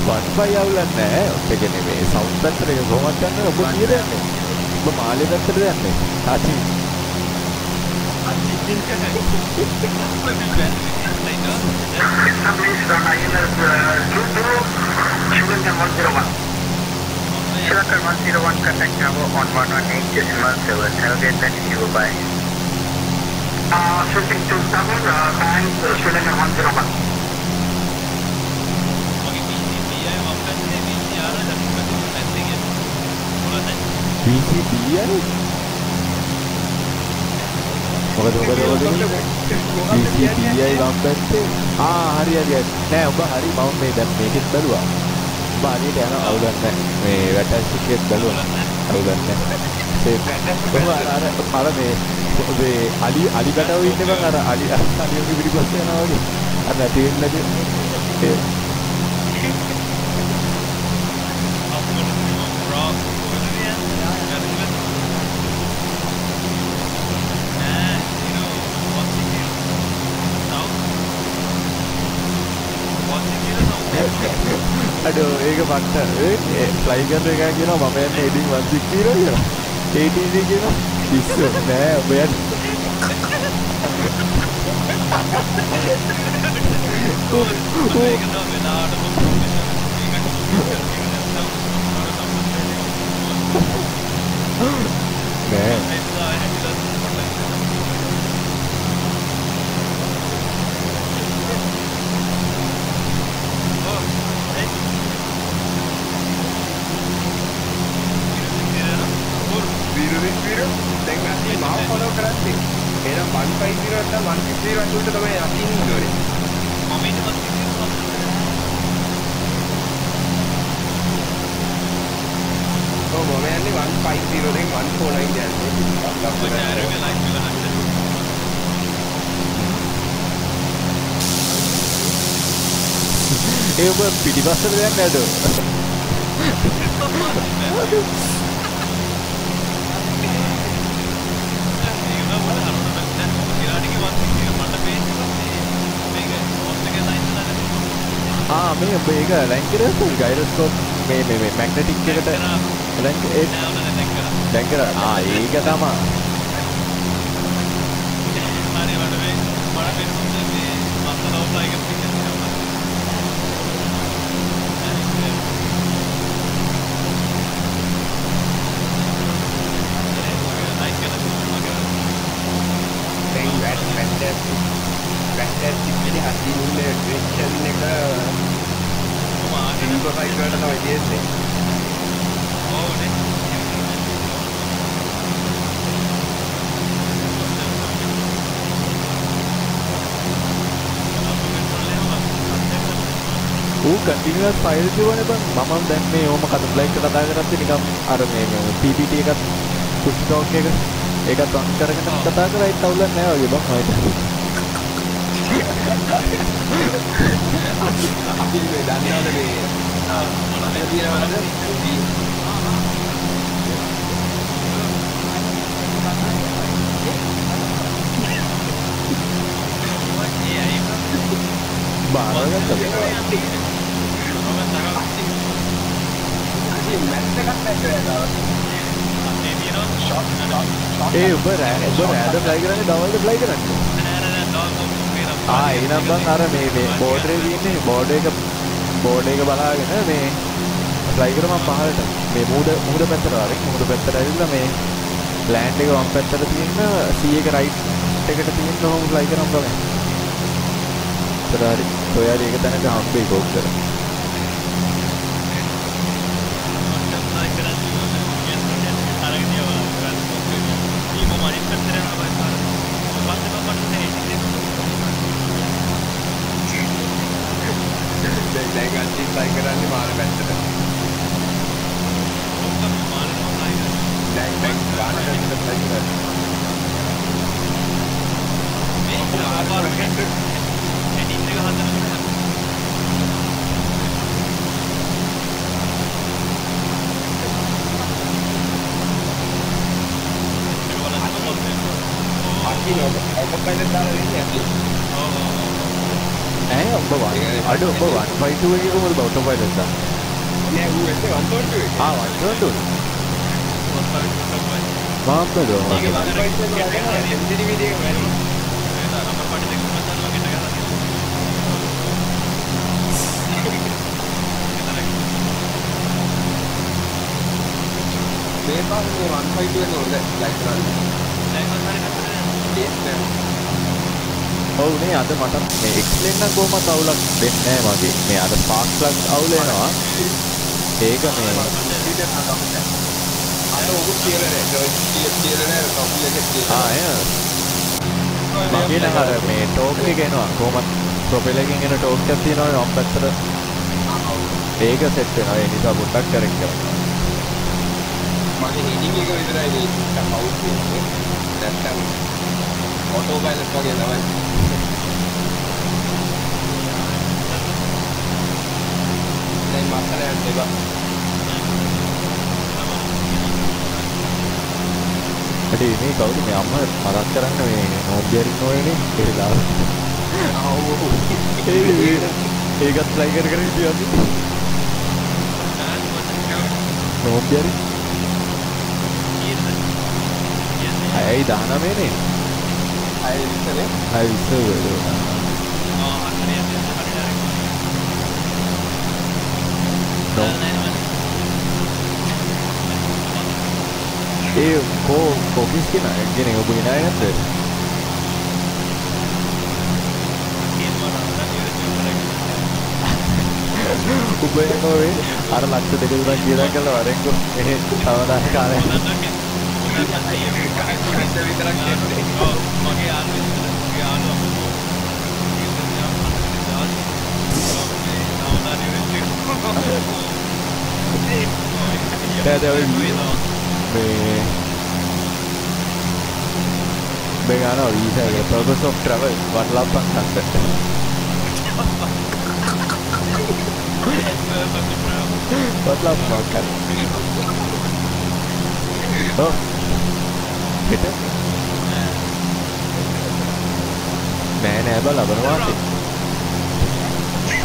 මයින් මචන් 160 වගේ මගේ කල්පයි මං වන්ෆයි අවුලක් නැහැ ඔක කියන්නේ මේ සවුන්ඩ් පැත්තට එක කොහොමද යන්නේ ඔබ කීයද යන්නේ ඔබ මාළේ පැත්තට යන්නේ ආචි Established on INS uh, Ludo, Shugangan 101. Shugangan 101 contact Tower on 118.7. Have a great day. See you. Bye. Uh, switching to Tower, uh, bank, uh, Shugangan 101. BCBI මොකද මොකද මොකද BCBI වම් පැත්තේ ආ හරි හරි හරි නෑ ඔබ හරි මම මේ දැන් මේකෙත් බැලුවා ඔබ හරියට යන අවුලක් නැහැ මේ වැටස් එකෙත් බැලුවා අවුලක් නැහැ ඒ ඔබ අර අර මේ ඔබේ අලි අලි බටව ඉන්නේ බං අර අලි අලියගේ පිටිපස්ස යනවා වගේ අර නැති වෙන්නේ ඒ අඩෝ ඒක පට්ට ඒ ෆ්ලයි කරන එක කියනවා මම යන්නේ එඩින් 160 කියලා. ATC කියනවා පිස්සු නෑ ඔබ යන්නේ නෑ විරුවිස් විරු දැන් ෆලෝ කරන්නේ එහෙනම් 150 නැත්නම් 160 වලට තමයි අපි ඉන්නේ ඔව් මම යන්නේ 150 දැන් 149 යන්නේ. ඒ ඔබ පිටිපස්සට යන්නේ නැද්ද ආ මේ ඒක ලයින් කරලා ගයිරොස්කෝප් මේ මේ මේ මැග්නටික් එකට ලයින් ඒ දැන් කරා ආ ඒක තමයි දැන් වැට් වැට් වැට් ඉන්නේ හදින්නේ ඩිරෙක්ෂන් එක සිම්ප්ලිෆයි කරලා තමයි තියෙන්නේ ඌ කන්ටිනියස් ෆයිල් කියවනේ බං මම දැන් මේ ඕම කත බ්ලයික් කතා කරද්දි නිකන් අර මේ මේ PPT එකත් පුෂ් ටෝක් එක ඒකත් ඔන් කරගෙන කතා කරා. ඒත් අවුලක් නෑ වගේ බං හොයද രണ്ടാമത് ए ऊपर है ऊपर है तो फ्लाई कराने डाउन तो फ्लाई कराने। ආ එහෙනම් බං අර මේ මේ බෝඩරේ තියෙන්නේ බෝඩ එක බෝඩ එක බලාගෙන මේ ෆ්ලයි කරම පහළට මේ මූද මූද පැත්තට ආරේ මූද පැත්තට ඇවිල්ලා මේ ලෑන්ඩ් එක වම් පැත්තට තියෙන C එක රයිට් එකට තියෙන ඔහොම ෆ්ලයි කරන් බලන්න. ඉතරාරි ඔයාලි එක තැනක හම්බෙයි කොක්කර. අරගෙන අඩු ඔබ 152 එකේ කොහොමද ඔටෝ පයිලට් දාන්නේ නෑ ඌ එන්නේ වන්තෝට් එක. ආ 122 මාම්බද ඒක වන්තෝට් එක කියන්නේ එන්ජිනි වීඩියෝ එක වැඩි. මේ පාරේ 152 එක හොඳ ලයික් කරන්නේ. ඒක නෑ. ඔව් නේ අද මට මේ එක්ස්ලෙන් නම් කොහොමද අවුලක් නැහැ මගේ මේ අර ස්පාර්ක් ප්ලග් අවුල වෙනවා ඒක මේ අර ඔබ කියලා නෑ. කියලා නෑ. කවුල් එක කියලා. ආ මගේ නම් අර මේ ටෝක් එක එනවා කොහොමද ප්‍රොපෙලර් එකෙන් එන ටෝක් එකක් තියෙනවනේ වම් පැත්තට ඒක සෙට් වෙනවා ඒ නිසා පොඩ්ඩක් කරෙක්ට් කරන්න මගේ හෙඩින් එක විතරයි මේ ටිකක් අවුල් වෙන්නේ. නැත්තම් ඔටෝ පයිලට් වගේ තමයි. දැන් මස්සල යන්න එපා. ඇයි මේ කවුද? මේ අම්මා මතක් කරන්න මේ නෝබ්බියරින් නොවේනේ ඒ වෙලාව ඒකත් ට්‍රයි කර කර හිටියද නෝබ්බියරින් අයයි 19 නේ අය විතරේ අය විස්තර වෙනවා ඒ කෝ කොෆිස් කෙන ගෙන ඔබ ගෙනයි නැද්ද? උඹ එනෝවේ අර ලක්ෂ දෙක තුනක් කියලා කළා වරෙන්කෝ මෙහෙ තවදාන කාලේ. හිත විතරක් කියන්නේ. දැන් දැන් ඔය මේ මේ ගන්නවා වීසා එක purpose of travel වටලප්පක් හත්ත වටලප්පක් හත්ත ඔව් පිට නෑ නෑ බා ලබන වාසේ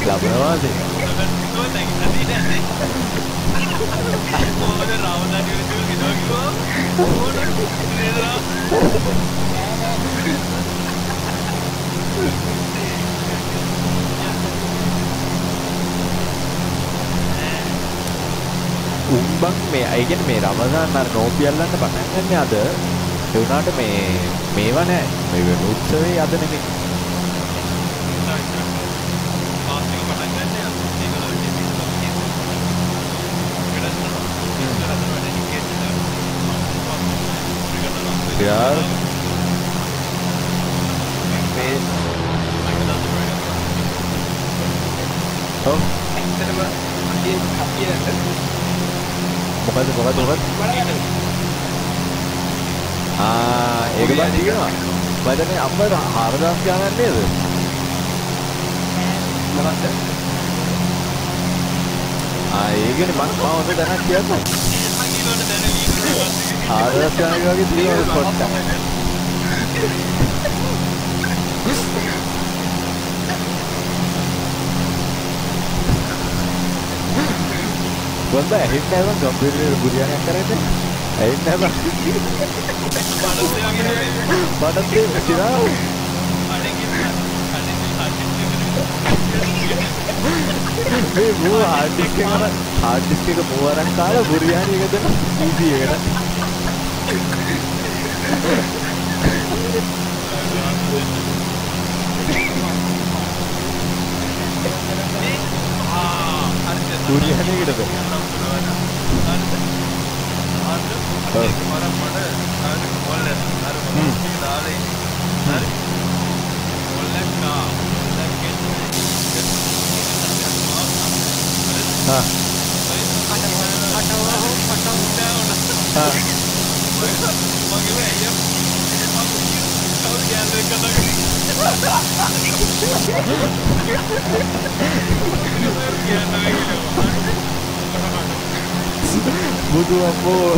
ලබන වාසේ උඹන් මේ අය කියන්නේ මේ රමදාන් අර නෝපියල්ලන්න පටන් ගන්න අද ඒ වුණාට මේ මේවා නෑ මේ වෙන උත්සවේ අද නෙමෙයි අපි අපි මොකද මොකද මොකද ආ ඒක බං තියෙනවා. මදනේ අම්මට 4000 ගණන් නේද? මොකක්ද ආ ඒකනේ මම මම දැනක් කියන්නම් 4000 ගණන් වගේ තියෙනවා පොට්ට බොන්න ඇහින්නේ නැහැ බං කම්පියුටරේ බුරියානියක් කරන්නේ? ඇහින්නේ නැහැ බං මට තේ තිරා මේ මූ හાર્ඩ් ඩිස්ක් එක අර හાર્ඩ් ඩිස්ක් එක මූ අරන් කාලා බුරියානි එක දෙන PC එකට බුරියානි එකටද ආ ආ බුදු අපෝ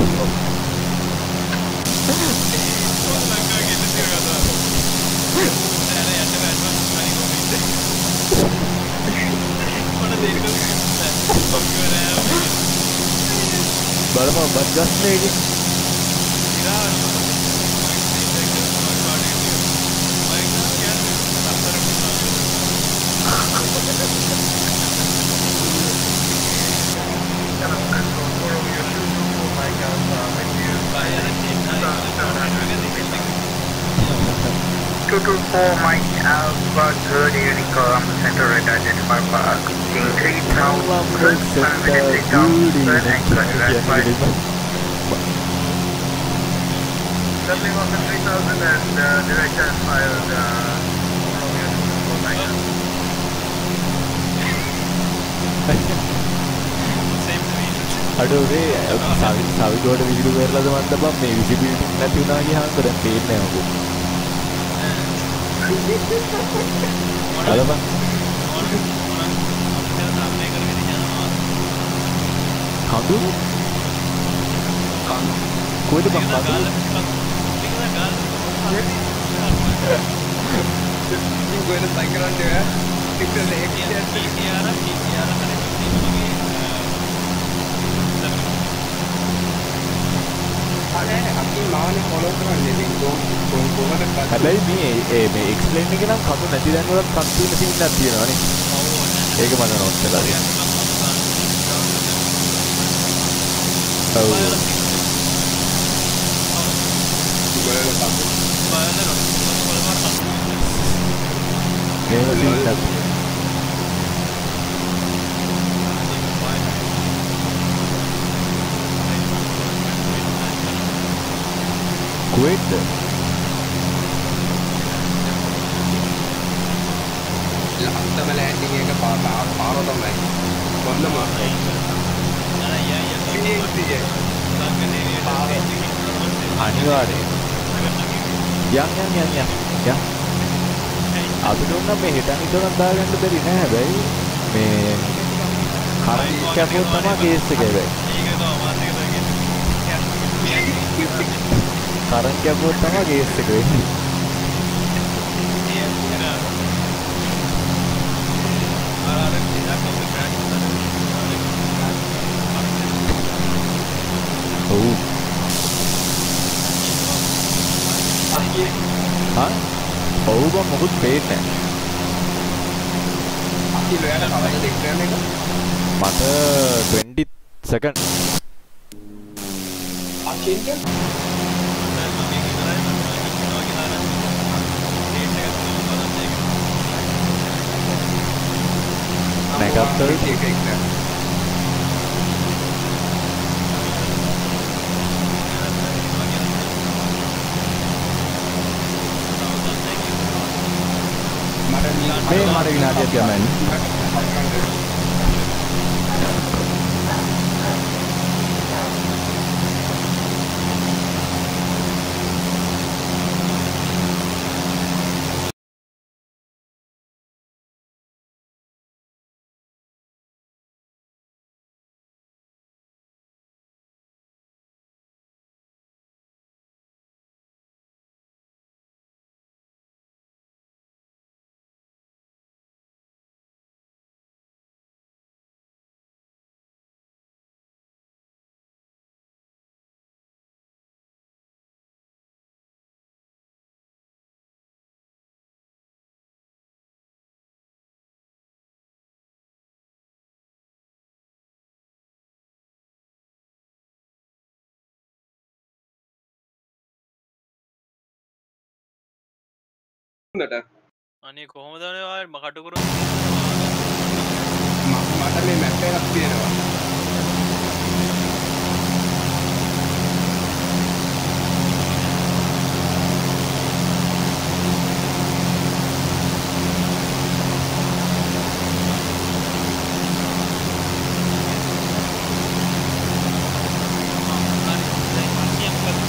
බලපන් බත් ගස්නේ ඉතින් 4 Mike Alpha, third unicorn, center red identified for approaching 3,000, 5,000, and cut red by. Off the 3,000 and uh, direction fired uh, from unicorn 4 Mike අඩෝේ සවි සවිකෝට විසිරු කරලද වන්ද බම් මේ I නැතිවුණනාගේ හන්කරන් පේනයකු දැන් පේන්නේ නැහැ මොකෝ බලපන් කඳුළු කොහෙද බං කඳුළු You going to cycle on there? හැබැයි මේ ඒ මේ එක්ස්ප්ලේන් එකේ නම් කඳු නැති දැන් වලත් කඳු තියෙන සීන් එකක් තියෙනවානේ ඒක මම නෝට් කරලා තියෙනවා ඔව් මේක සීන් කුවේට්ද ලස්සම ලෑන්ඩින් එක පාර පාර තමයි මොන්නම අනිවාර්යෙන් යන් යන් යන් යන් යන් අපිට උනම් මේ හෙටන් ඉදරන් දාගන්න බැරි නෑ හැබැයි මේ කරන් කැපුවොත් තමයි කේස් එක හැබැයි කරන් කැපුවොත් තමයි කේස් එක වෙන්නේ. ඔව්. හා? ඔව් බං මොකුත් පේන්නේ නෑ අපි ලොයට කවද දෙක්රන එක මට 20 සෙකන්ඩ් අචින්ට helikopter. May marinig natin at gaman. හොඳට. අනේ කොහොමදන මකටකුර මට මේ මැප්පේ හක් තියෙනවා.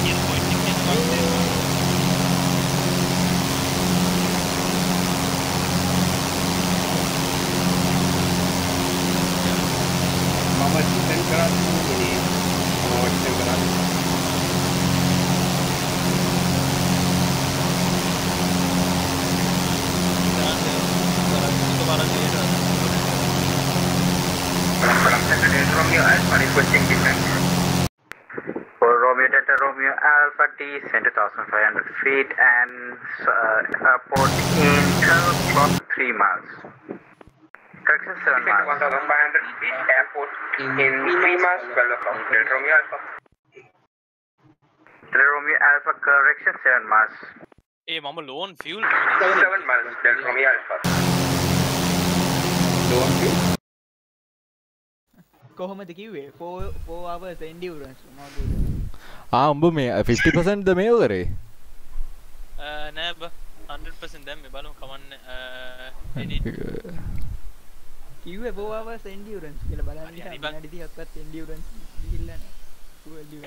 Yeah. Alpha descend 2500 feet and uh, airport in 12 clock 3 miles. Correction 7 Defend miles. 1500 feet airport in 3 miles 12 o'clock Delta Romeo Alpha Delta Romeo Alpha correction 7 miles. ඒ මම loan fuel 7 miles Delta Romeo Alpha Don't you? කොහොමද කිව්වේ පෝ පෝව සෙන්ඩියවරන්ස් ආ උඹ මේ 50%ද මේව කරේ නෑබ 100% දැම් බලු කවන්න කිව්ව පෝව සෙන්ඩියවරන්ස් කියල බලන්න. ඩිහක්වත් සෙන්ඩියවරන්ස් ඉල්ලන 07.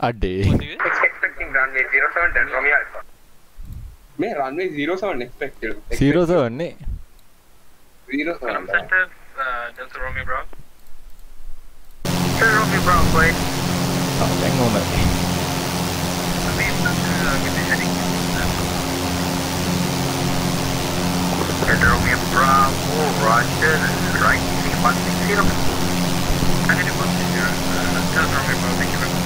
අඩේ. expecting runway 07 Delta Romeo Alpha මේ runway 07 uh, Delta Romeo Bravo. Delta Romeo Bravo, play. Oh, hang on a. Delta Romeo Bravo, Roger, right, 160. Negative 160, Delta Romeo Bravo, thank you very much.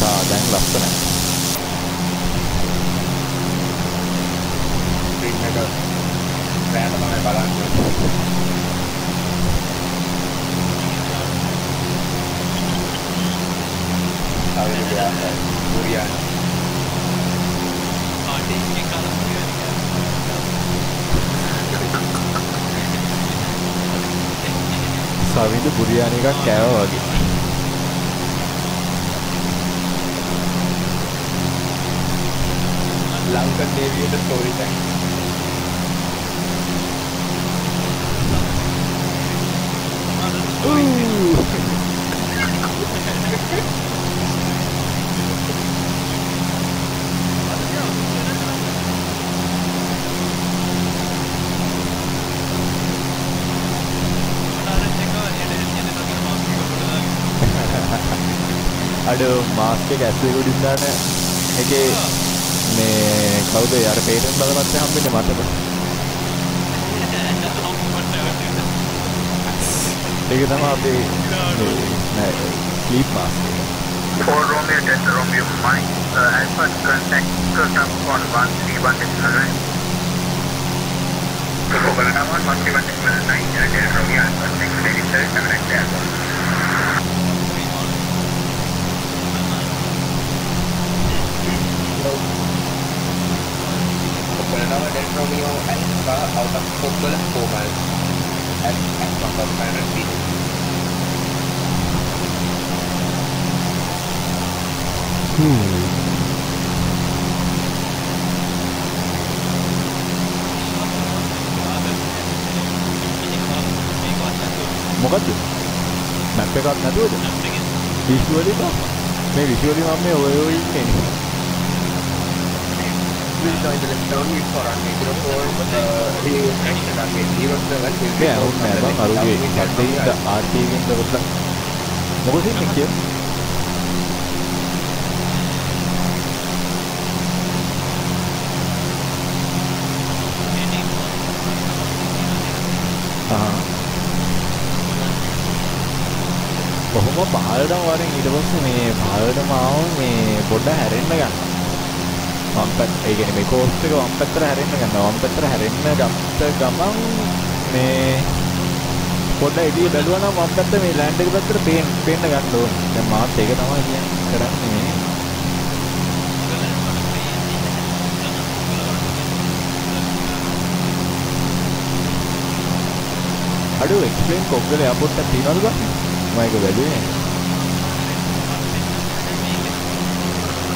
Sao đang lập cái này එක රෑට තමයි බලන්නේ අවුරුදු දෙකක් බුරියානි ආඩේ කාල සවිඳ බුරියානි එකක් කෑව වගේ Lankan නේවියට story time අඩ මාස්ක එක ඇස්සේ ගොඩින් දාන එකේ මේ කවුද? අර පේටන් බලපත්ත හම්බෙන්නේ මටද? Ligger den här aldrig nu? Nej, sleep mask. For Romeo, Delta Romeo, Mike, uh, Alpha, contact, contact on 131 decimal 9. So, Kolkata 131 decimal 9, Delta Romeo, Alpha, next day, research, and next day, Alpha. Kolkata Delta Romeo, Alpha, out of Kokkola, 4 miles. At at 1500 feet මොකද්ද map එකක් නැතුවද විෂුවලි මේ විෂුවලි මම මේ ඔය ඔය ඉන්නේ Please join the left runway for runway 04 uh, reconnection runway 07 will be මේ අවුත් නෑ බං අරුගේ සද්දේ ඉඳ ආර්ටී එකෙන් දවස්ලා මොකද ඉන්නේ කිය ආ කොහොම පහළටම වරෙන් ඊට පස්සේ මේ පහළටම ආවම මේ පොඩ්ඩ හැරෙන්න ගන්න වම් පැත්ත ඒ කියන්නේ මේ කෝස්ට් එක වම් පැත්තට හැරෙන්න ගන්නවා වම් පැත්තට හැරෙන්න ගත්ත ගමන් මේ පොඩ්ඩ එළිය බැලුවා නම් වම් පැත්ත මේ ලෑන්ඩ් එක පැත්තට පේන්න පේන්න ගන්න ඕනේ. දැන් මාත් ඒක තමයි කියන්නේ කරන්නේ. අඩෝ එක්ස්ප්ලේන් කොග්ගල එයාපෝට් එකක් තියනවද බං මම ඒක බැලුවේ. නෑ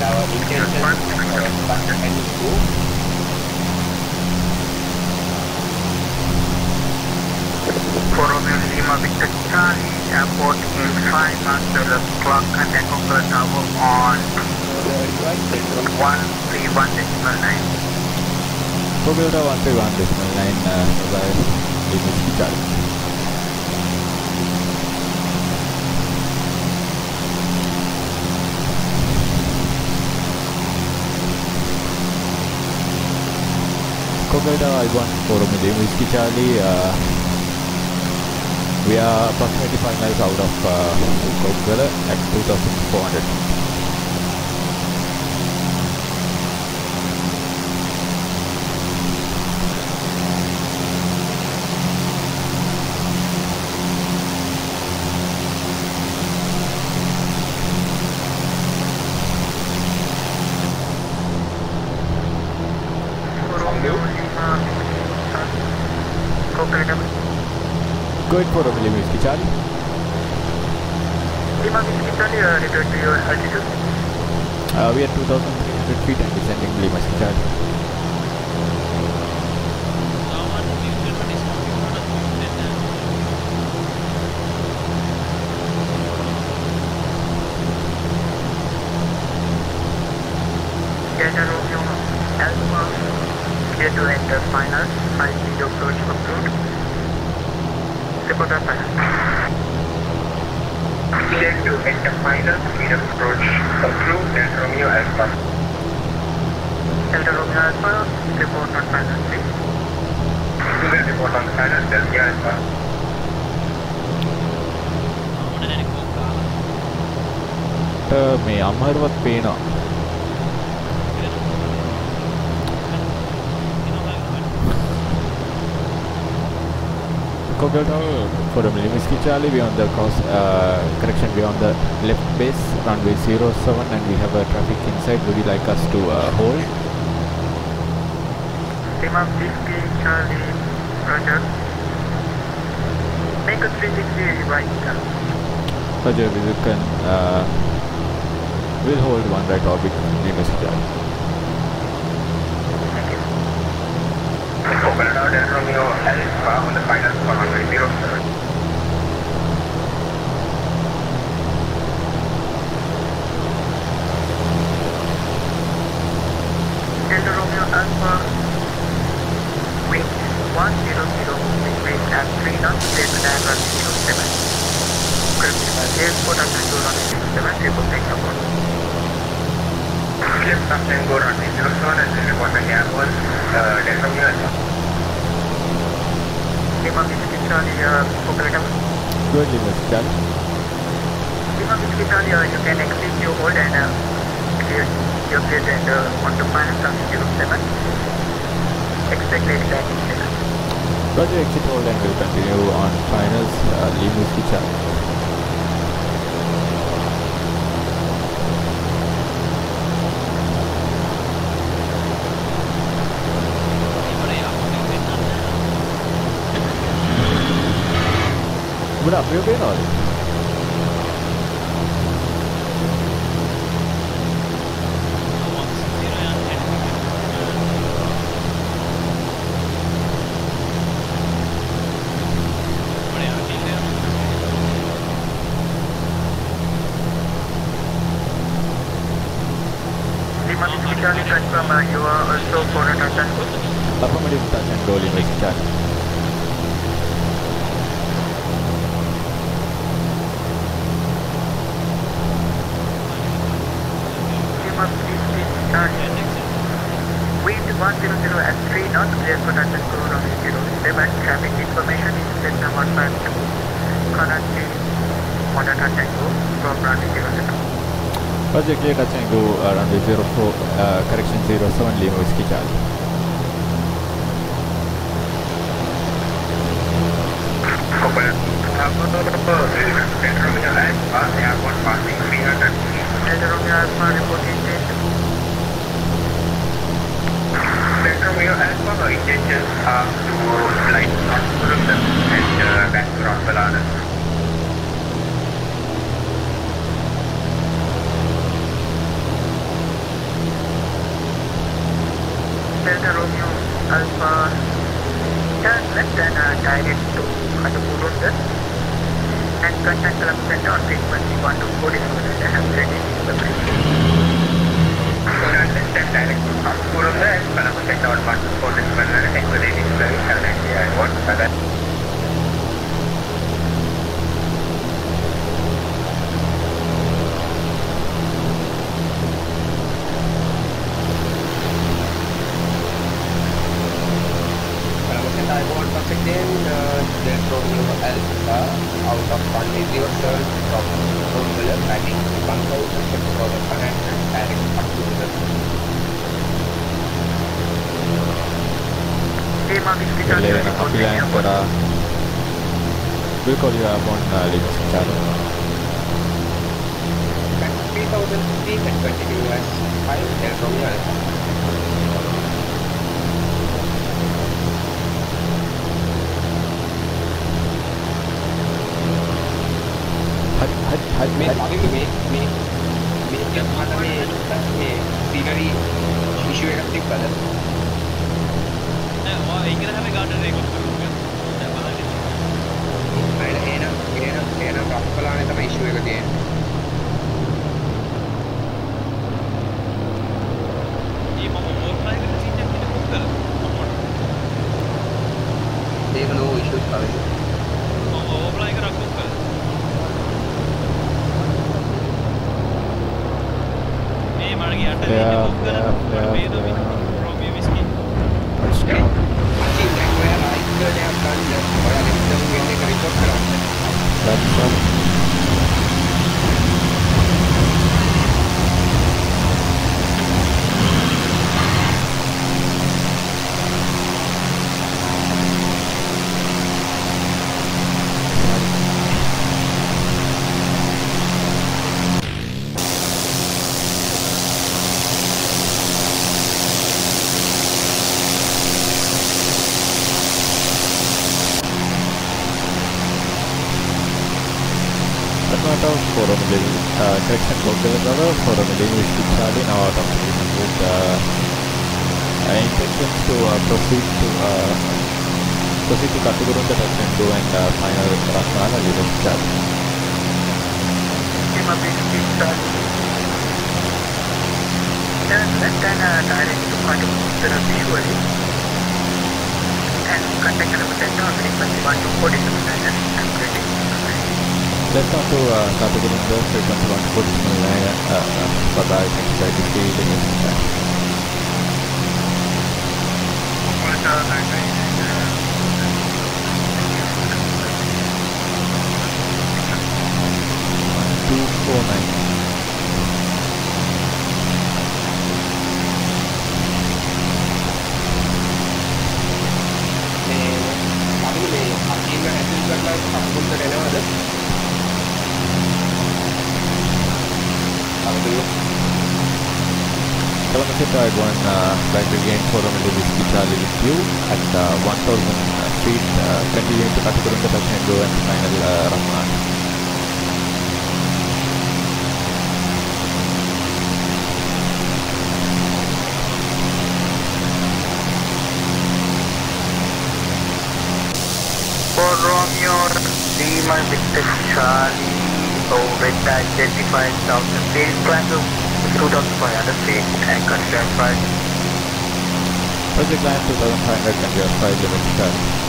and our intention school. Victor Charlie Airport in 5 after the clock and echo tower on 131.9 decimal nine. uh, mobile Victor Charlie Kokoda I1 for Romeo Whiskey Charlie. Uh, we are approximately 5 miles out of uh, Kokala at 2400 Going for Romeo Whiskey Charlie. Charlie, uh, return to your altitude. Uh, we are 2300 feet and descending Lima Charlie. Cocktail Tower for a Whiskey Charlie, we are on the cross, uh, correction, we on the left base, runway 07 and we have a traffic inside. Would you like us to uh, hold? Lima Whiskey Charlie, Roger. Make a 360 right. Roger, we can, uh, we'll hold one right orbit, Whiskey Charlie. Romeo Alpha on the final for Romeo. 07. Delta Romeo Alpha, wind 100, between at 3 knots, dead at on 07. Airport after go 07, triple takeoff. Yes, after go runway 07 and 7 airport, uh, Delta Romeo Alpha. Lima Whiskey Charlie, uh, Coconut Good, Whiskey Charlie. Lima Whiskey Charlie, uh, you can exit your hold and clear your clear and uh, on to final run 07. Expect late landing. Roger, exit hold and we'll continue on finals, uh, Lima Whiskey. buraco, eu é bem. Jakarta Cenggu around 04, uh, correction 07 Lima Whiskey Charlie. código mortal ぱいとか本当にあれまで食べてるよ Dalam kita akan uh, back again for a little bit review at uh, 1000 uh, feet uh, continuing to Katikurun Kata Hindu and final uh, Rahman. for Romeo, Lima, Victor, Charlie, over that 35,000 feet, climb to 2,500 feet and confirm 5. Project line 2,500 and your 5 limit start.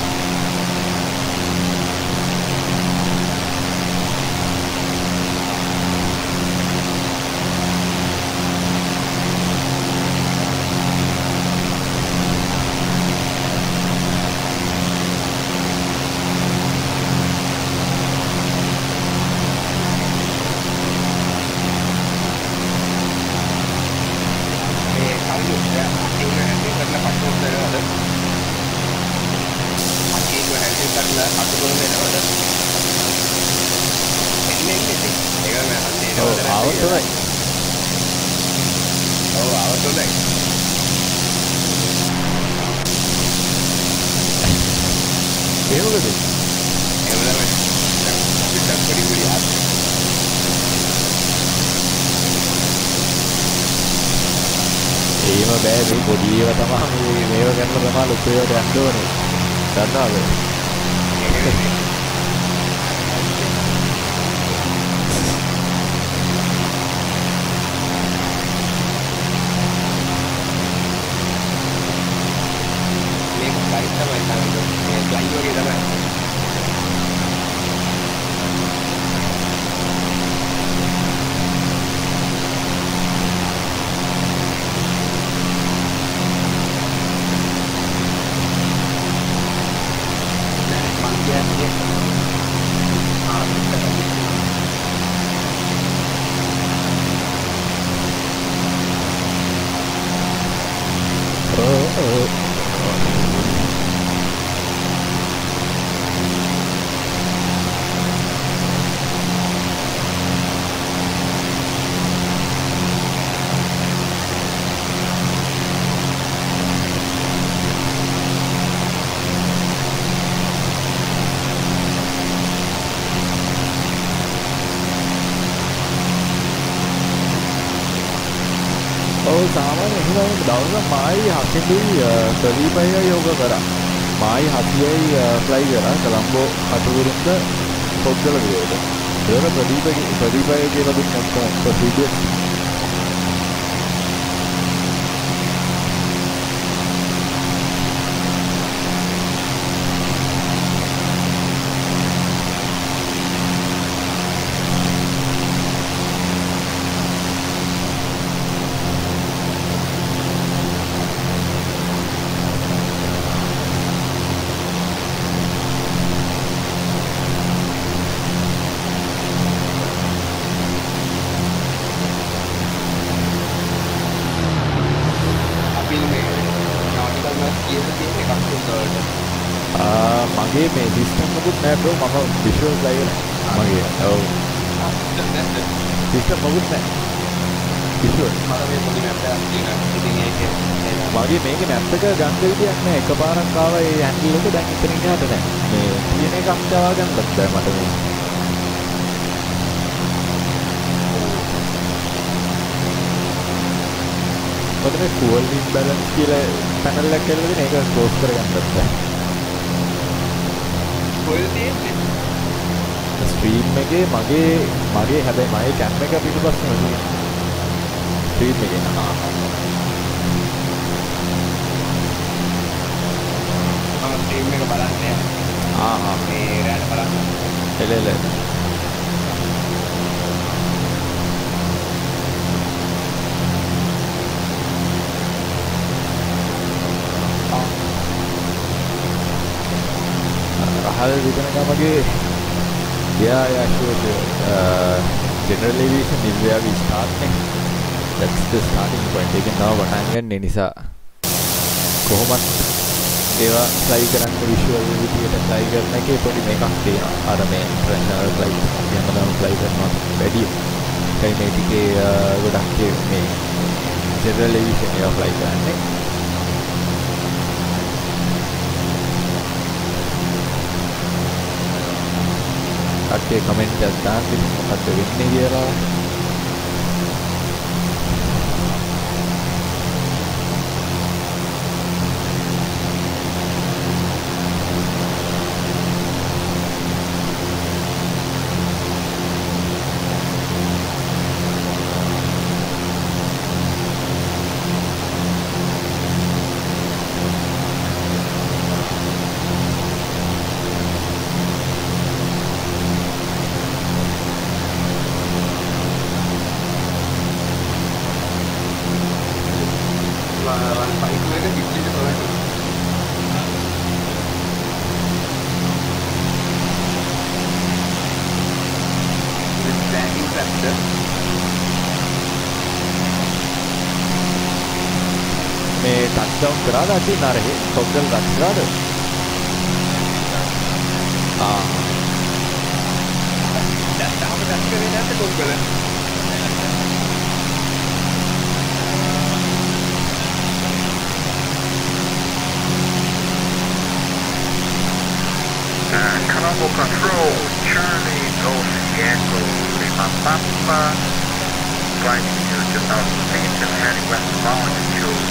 vereadores, canales මායි හතෙන්දී ප්‍රදීපය යෝග කරා. මායි හතියයි fly කරා කොලම්බෝ අතුරුන්ද පොද්දල වියද. ඒක ප්‍රදීපගේ ප්‍රදීපය කියලා දුන්නත් ප්‍රසිද්ධ nautical math කියලා තියෙන එකක් උඩට. ආ මගේ මේ සිස්ටම් මොකුත් නෑ බ්‍රෝ මම විෂුවල් ෆ්ලයි කරා. මගේ ඔව් සිස්ටම් මොකුත් නෑ. විෂුවල් මම මේ පොඩි මැප් එකක් තියෙනවා. ඉතින් ඒකේ මගේ මේක මැප් එක ගන්න විදියක් නෑ එකපාරක් ආවා ඒ හැන්ඩල් එක දැන් ඉතින් එහාට නෑ මේ තියෙන එකක් තවා ගන්නත් බෑ මට මේ මේ ෆුවල් ඉම්බැලන්ස් කියලා පැනල් එකක් දෙන ඒක ක්ලෝස් කරගන්නත් බෑ කොහෙද තියෙන්නේ? ස්ට්‍රීම් එකේ මගේ මගේ හැබැයි මගේ කැම් එක පිටුපස්සම තියෙනවා ස්ට්‍රීම් එකේ මම ටීම් එක බලන්නේ. ආ ආ මේ රැට බලන්න. එල එල Rahul විතන Gamage yeah yeah sure sure uh, general aviation is where we start ne that's the starting point. එකෙන් තමයි පටන් ගන්න. නිසා කොහොමත් ඒවා ෆ්ලයි කරන්න විෂුවල් විදියට ෆ්ලයි කරන එකේ පොඩි මේකක් තියෙනවා. අර මේ ඉන්ටර්නැෂනල් ෆ්ලයිට් යනදාම ෆ්ලයි කරනවා. වැඩි ඒකයි මේ ටිකේ ගොඩක් මේ ජෙනරල් ඒවියේෂන් ඒවා ෆ්ලයි කරන්නේ. කට්ටිය කමෙන්ට් එකක් දාන්න ඉතින් මොකද්ද වෙන්නේ කියලා. Estrada, sí, not a hit. Hotel Estrada. Ah. Uh, Control, Charlie Golf Echo, Lima Papa, flight 2008 and heading westbound to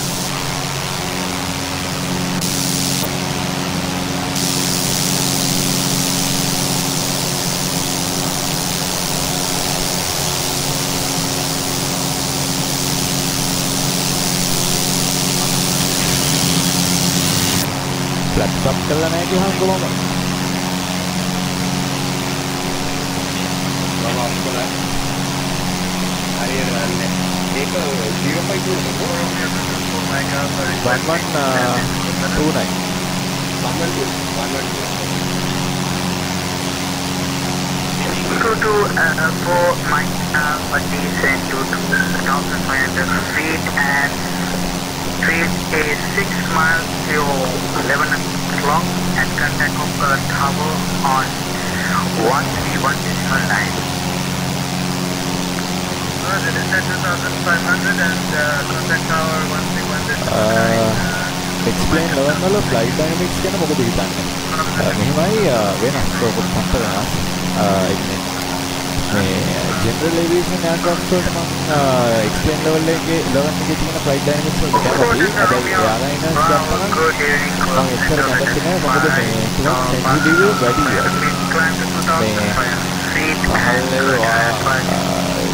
Flex-up kellene egy hangolom. One one uh, two nine. One one two. One one two. Two two uh, four Mike uh, you to 1,500 feet and train a 6 miles to 11 o'clock at contact of uh, Tower on 131.9. Uh, explain ಲೆವೆಲ್ನಲ್ಲೂ flight ಡೈನಮಿಕ್ಸ್ಗೆ ನಮಗೆ ಬಿಡ್ತಾನೆ ಮಿನಿಮೈ ವೇನ ಕೊಡ್ತಾನೆ ಇದನ್ನೇ general aviation aircraft වලට මම explain level එකේ 11 එකේ තියෙන ෆ්ලයිට් ඩයිනමික්ස් වලට කැමතියි. හැබැයි එයාලයිනර්ස් ගත්තම මම එච්චර කැමති නැහැ. මොකද මේ ටිකක් සෙන්සිටිව් වැඩි.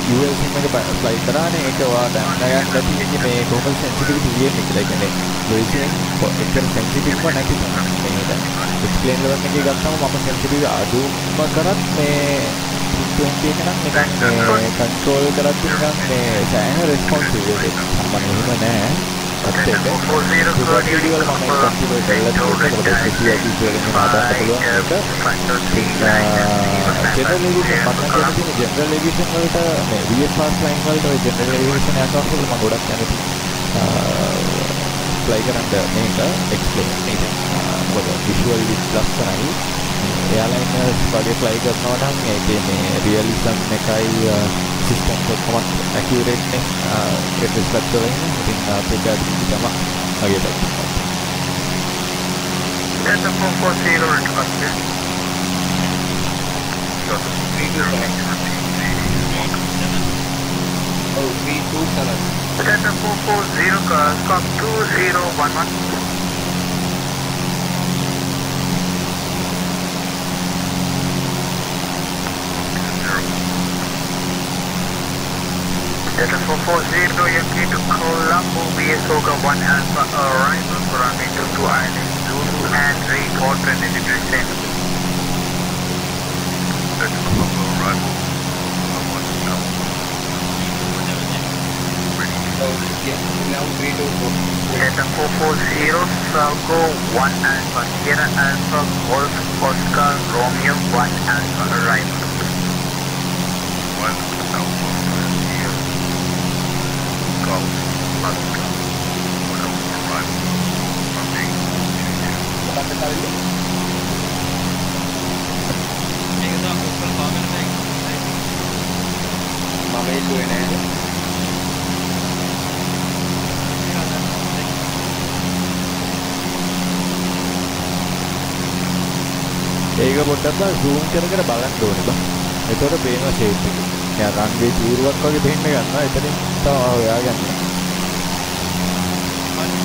UL සිම් එක ෆ්ලයිට් කරානේ ඒක ඔයා දැනගන්න ඇති ඉන්නේ මේ කොහොමද සෙන්සිටිවිටි තියෙන්නේ කියලා. ඒ කියන්නේ ලොයිසින් එච්චර සෙන්සිටිව්ම නැති තමයි. මේ දැන් එක්ස්ප්ලේන් ලෙවල් එකේ ගත්තම මම සෙන්සිටිව් අඩුම කරත් මේ 20 එක නම් නිකන් මේ කන්ට්‍රෝල් කරත් නිකන් මේ සෑහෙන රෙස්පොන්සිව් එක. සාමාන්‍යයෙන් එහෙම නෑ. අත් එක ප්‍රොපර්ටි වල මම කන්ෆිගර් කරලා තියෙනවා. ඒක සිකියුරිටි වලින් මාදාන්න පුළුවන් ඒක. ජෙනරල් ඒවියේෂන් මම කියන්නේ ජෙනරල් ඒවියේෂන් වලට මේ VFR ෆ්ලයින් වලට ඔය ජෙනරල් ඒවියේෂන් එයාක්‍රාෆ්ට් වල මම ගොඩක් කැමතියි. ෆ්ලයි කරන්න මේක එක්ස්ප්ලේන් මේක. මොකද විෂුවලි ලස්සනයි. එයාලයිනර්ස් වගේ ෆ්ලයි කරනවා නම් ඒකේ මේ රියලිසම් එකයි සිස්ටම් ඔක්කොම ඇකියුරේට් නේ ඒක රිස්පෙක්ට් කරගෙන ඉතින් අපිට තමයි වගේ දෙයක්. Delta 440 requested. ඔව් 327 Delta 440 car, stop 2011. Delta 440, you're key to Colombo, VSOGA 1 Alpha, arrival for runway 22 Island, Zulu and report tentative descent. Delta Colombo, arrival, 1 ඔව් now 324 Delta 440, Salgo 1 Alpha, Sierra Alpha, Golf, Oscar, Romeo 1 Alpha, arrival. ඒක පොඩ්ඩක් බා zoom කර කර බලන්න ඕනේ බා. එතකොට පේනවා shape එක. නිකන් රන්වේ තීරුවක් වගේ දෙන්න ගන්නවා. එතනින් තමයි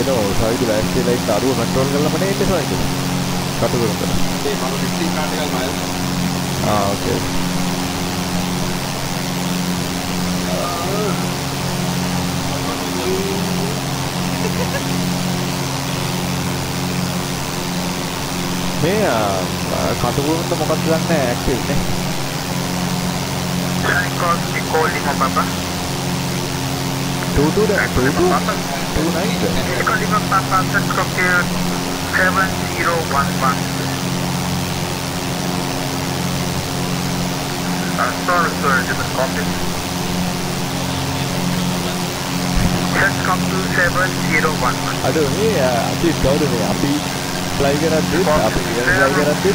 අපි එනවා සයිඩ් ලෑස්තිලා ඉන්න අරුව කන්ට්‍රෝල් කරලාම නේ ඉන්නේ සයිඩ් කටුකුරුන්ද ඒ මම විසින් කාට එකයි මයිල් ආ ඕකේ මේ කටුකුරුන්ද මොකක්ද දන්නේ? ඇක්ටිව් නේ. Because we called Lima Papa. Two two da two two two nine da Echo Lima Papa, set crochet 7011. Uh, sorry, sir, this is copy. Set come to 7011. අද මේ අපි කවුද මේ අපි ෆ්ලයි කරද්දි අපි ෆ්ලයි කරද්දි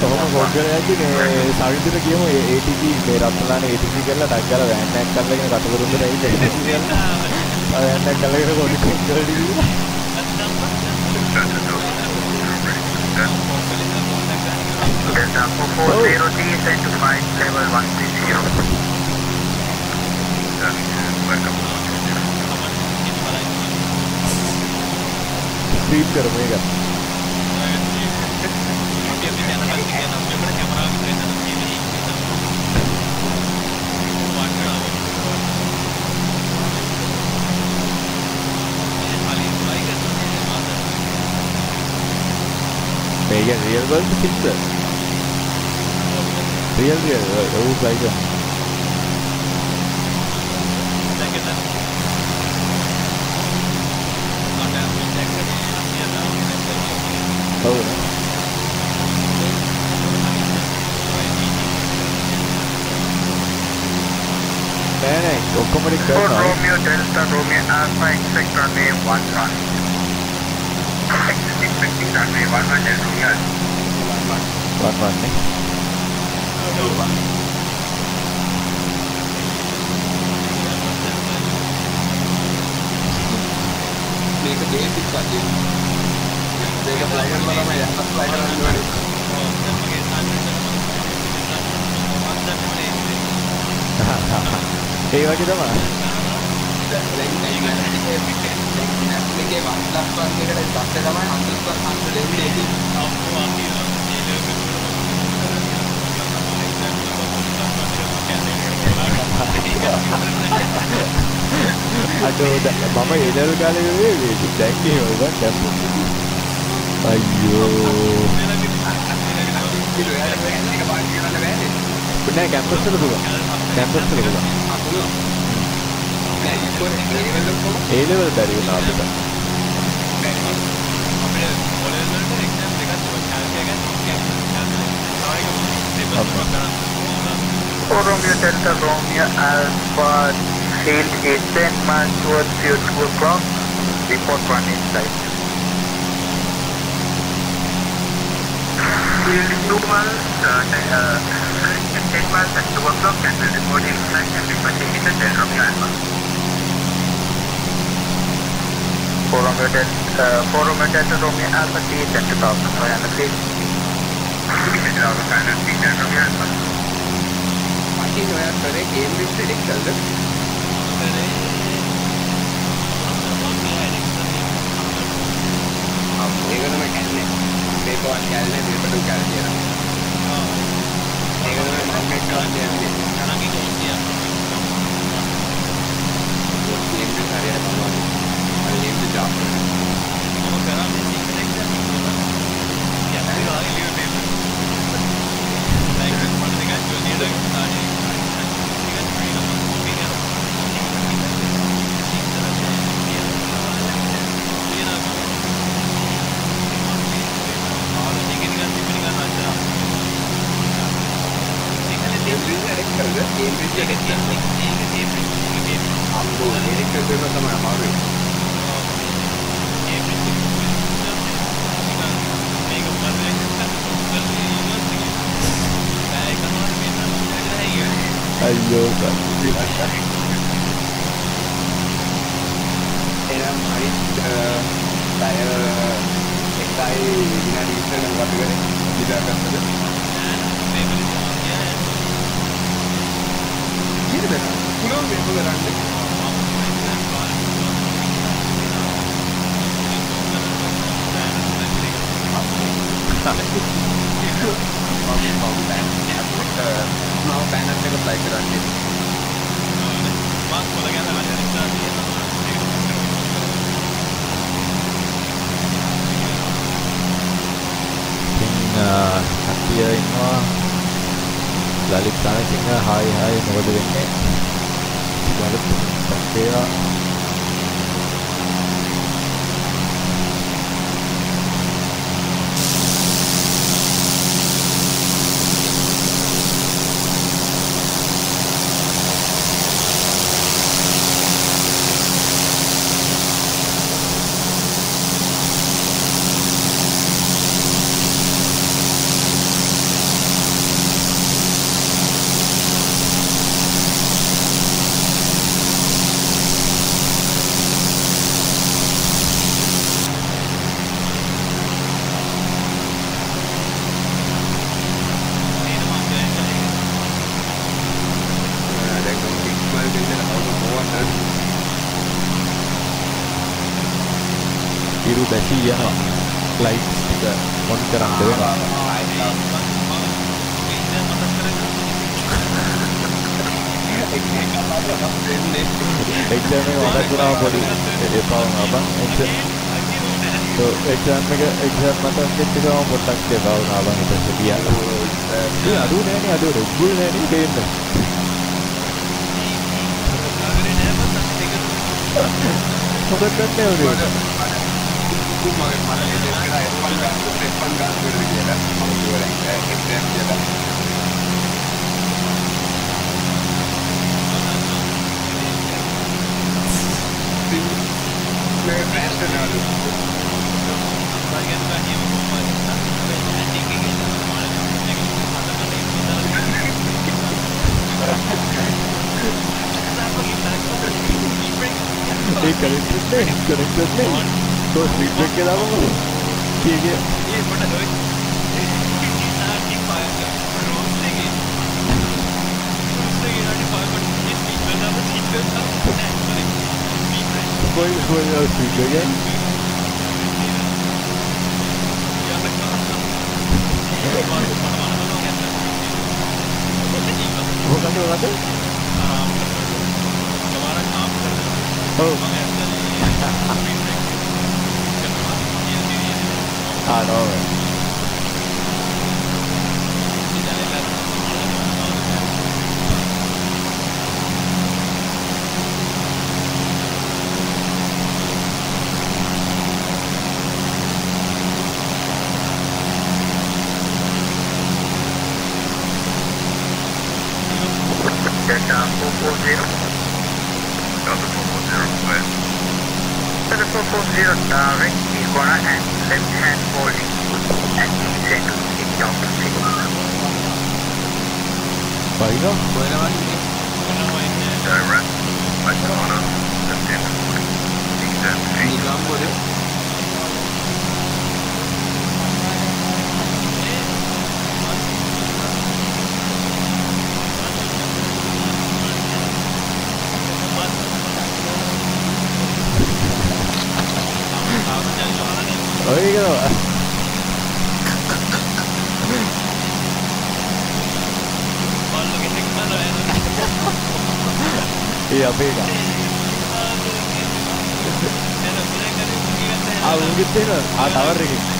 කොහොම කෝඩ් කරලා යද්දි මේ සවින්දට කියමු ඒ ATC මේ රත්නලානේ ATC කරලා ටක් ගාලා වෑන් එකක් කරලාගෙන කටුකරුන්දට ඇවිල්ලා വേണ്ട കളയുടെ കൊടുക്കേണ്ടി Delta 440D sent to find level 130. Speed कर mega. They get real world filters. Real, real world. Ooh, like that. ಹೌದಾ ಬೇಡ ಒಕ್ಕೊಮ್ಮಡಿ Romeo delta Romeo alpha ಎಕ್ಸೆಕ್ಟ್ರಾ name one one Tapi warnanya lihat. Warna-warni. Ini gede sih Pak Jin. Jadi ke pelanggan pertama ya, pas pelanggan kedua. Hahaha. Kayak gitu mah. Tidak, tidak, tidak. දැන් දැන් මේකේ වන්දක් වන්දකට දැක්ක තමයි 100% දෙන්නේ ඒක අඩෝ ද- මම ඒදරු කාලේ වේ දැන් එහෙම වන් දැම්ම අයියෝ කිලෝ යාර මේක පාටි කරන්න බෑනේ නෑ කැම්පස් වල පුළුවන් කැම්පස් වල පුළුවන් A এই লেভেল ব্যারিও না বেটা Romeo Delta Romeo Alpha Shield is 10 miles towards your 2 o'clock. Report one inside. Shield 2 miles, uh, uh, 10 miles at 2 o'clock and will report inside and report immediate Delta Romeo Alpha. For Romeo Delta, uh, for Romeo Delta Romeo Alpha T 10,000, I am the field. Division out of final T 10 Romeo Alpha. අකින් ඔයා කරේ Cambridge එඩෙක්ටල්ද ආ ඒක තමයි කැන්නේ මේක වත් කැල්ලේ දෙපඩු කැල් කියනවා ඒක තමයි මම එක්ක කියන්නේ කේම්බ්‍රිජ් හරියට බලන්න අර කේම්බ්‍රිජ් ආපහු කේම්බ්‍රිජ් එඩෙක්ටල්ද කේම්බ්‍රිජ් එඩෙක්ටල් අම්බෝ එඩෙක්ටල් දෙන්න තමයි අමාරුයි Ayo, Pak. Tidak akan terjadi. Tapi, itu, මම බෑනර් එක ප්ලයි කරන්නේ මං කොල ගැන වැඩ නිසා තියෙනවා ඉතින් කට්ටිය ඉන්නවා ලලිත් සනසිංහ හායි හායි මොකද වෙන්නේ ලලිත් සත්‍යයා දැන් ඉක්මල් දෙන්න කවුරු මොවන්න ඉරු බැසී යනවා ලයිට්ස් ටික ඔන් කරන්න වෙනවා එක්සෑම් එක මතක් වුණා පොඩි එපා වුණා බං එක්සෑම් તો එක්සෑම් එක එක්සෑම් මතක් වෙච්ච ගමන් පොඩ්ඩක් එපා වුණා බං ඊට පස්සේ ගියා ඒ අඩු නෑනේ අඩු රුග්ගුල් නෑනේ දෙන්න මොකද කරන්නේ උනේ මගේ මල එදෙස් කරා එප්පල් ගන්න එප්පල් ගන්න කියලා මම කියවලා එක්සෑම් කියලා connected नहीं connected नहीं। तो सीट ब्रेक के अलावा ठीक है। ये बड़ा रोहित कोई कोई और सीट ब्रेक है। वो तो कैसे होगा तो। हमारा काम करना। हाँ। à, rồi. your uh, is gonna hand Left hand holding and knee settled in down to six. There you go. Direct. What's going on? September 40. The things. ඔය කියනවා ඒ අපේ එක ආ උගෙත් එනවා ආ ටවර් එකේ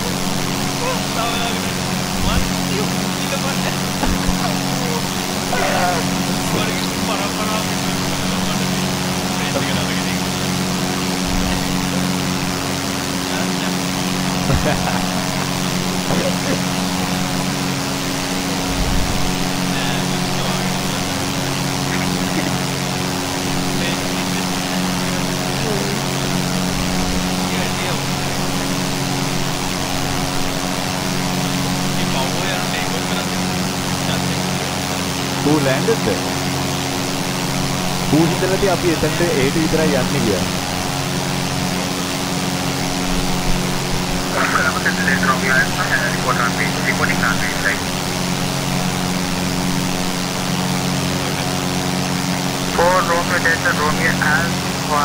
ඌ ලෑන්ඩ්ද ඌ හිතලාදී අපි එතනට ඒට විතරයි යන්නේ කියලා Romeo Alpha, report on page, reporting on page, right? For Romeo Delta, Romeo Alpha,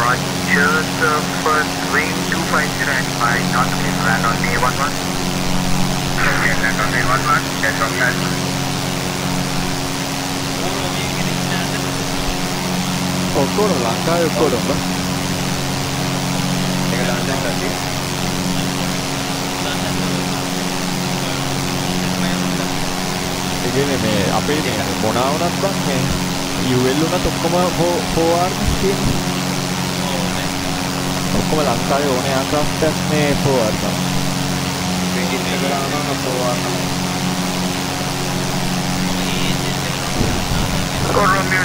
Roger, the first wing 250 and 5 knots, please land on A11. ඔක්කොම ලංකාවේ ඔක්කොම බා. ඒක දාන්න දැන් ඒ කියන්නේ මේ අපේ මේ මොනවා වුණත් බං මේ UL උනත් ඔක්කොම forward තියෙන්නේ. ඔක්කොම ලංකාවේ ඕනේ aircraft එකක් මේ forward තමයි. රෙජිස්ටර් කරනවා නම් පොවාන්න Romeo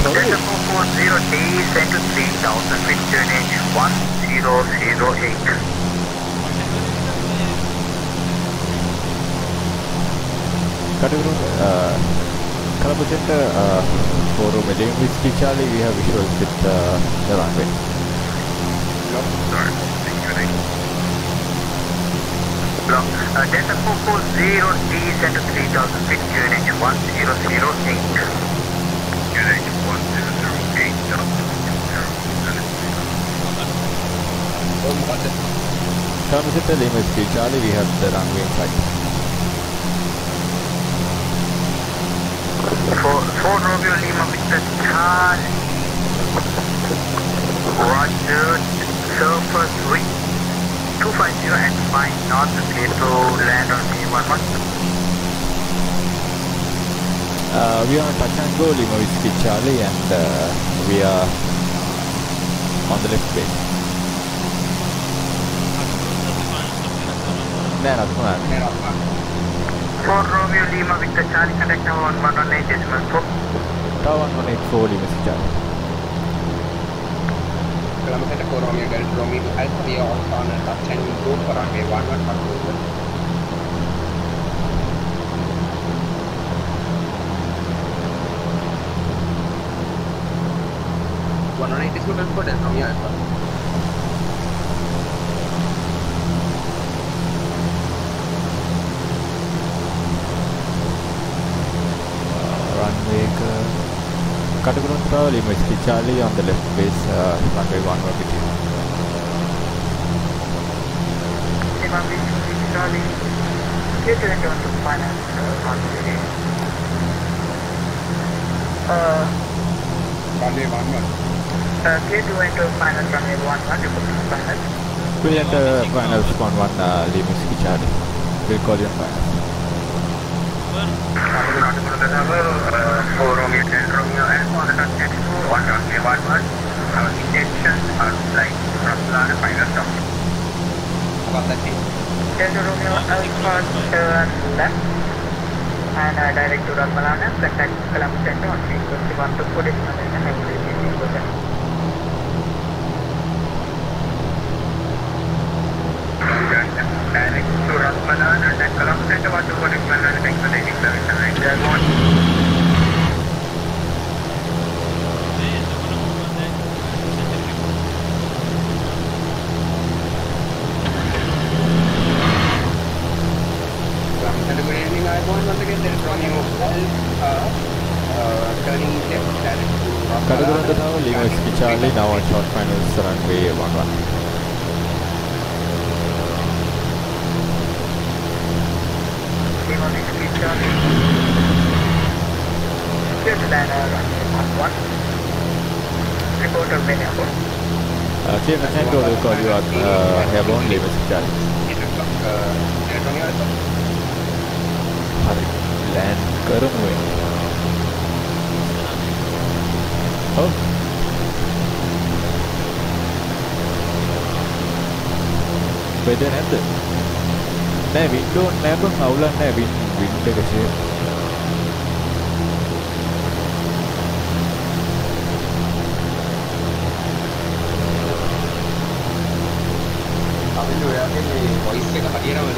Delta 440 descend to 3000 with turnage Charlie, we have visuals with the runway. Sorry, thank you. Block. Delta 440 descend center 3000 feet, 1008. Come to the Lima Street, Charlie, we have the runway in sight. Ford, Romeo Lima, Mr. Charlie. Roger, surface wind 250 and 5 North clear to land on B11. Uh, we are on touch and go Lima Whiskey Charlie and uh, we are on the left base. Man up, command. Man up, command. 4 Romeo Lima Victor Charlie, contact number 1118 decimal 4. Tower 1184 Lima Charlie. Columbus Center 4 Romeo Delta Romeo to Alpha Leo on corner top 10 go for runway 11 for over. One on eight is good for Romeo Alpha. Underground travel, you must be Charlie on the left base, uh, 1 will be to Charlie, get your 1 enter final runway 1 1, you final. We'll enter final spawn 1, uh, Limuski Charlie. We'll call you on final your airport the conceptual on your K1. Our intention are flight from Lana Final Stop. About that thing. Turn left and direct to Ramalana, contact Kalam Center on to 4 in to Ramalana, Kadugura Dadao, Lima Whiskey Charlie, now on short finals runway 11. Uh, Chief Ascento will call you at uh, airborne, Lima Whiskey Charlie. Hurry. Romeo Alpha. හරි land කරමු වෙන්නේ. ඔව් බෙද නැද්ද නෑ window නෑ බං අවුලක් නෑ වින් වින්ඩ් එක ෂේ අපිට ඔයාගේ මේ වොයිස් එක හරියටම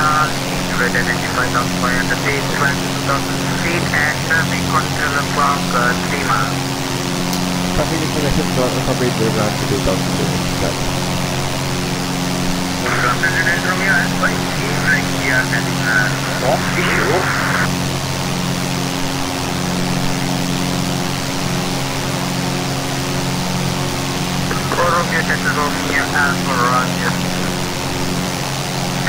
Charles, red identified on fire at the page 20,000 feet and traffic control from uh, 3 miles. Traffic information for Alpha Bridge will run to 2000 feet. From the United Romeo and by seems like we are having a bomb issue. Romeo, Romeo, Alpha, Romeo.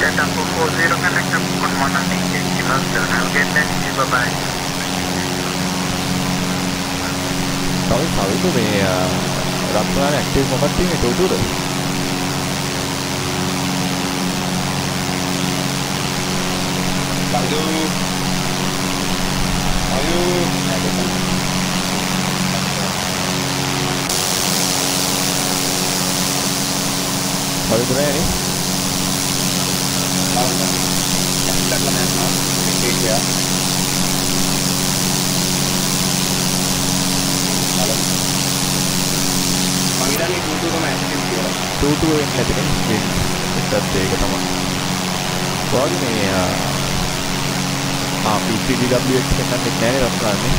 Delta 440 connect up on 198 kilometer. I'll get back to you. Bye bye. Sorry, sorry quý vị Raptor Active một tiếng này tụi được Bạn đưa Bạn đưa තවද නෑනේ. ටූටුව වෙන්නේ නැතිනේ. ඒකත් ඒක තමයි. කොහොමද මේ ආ PCDW එක පෙන්නන්නේ නැහැ රත්නානේ.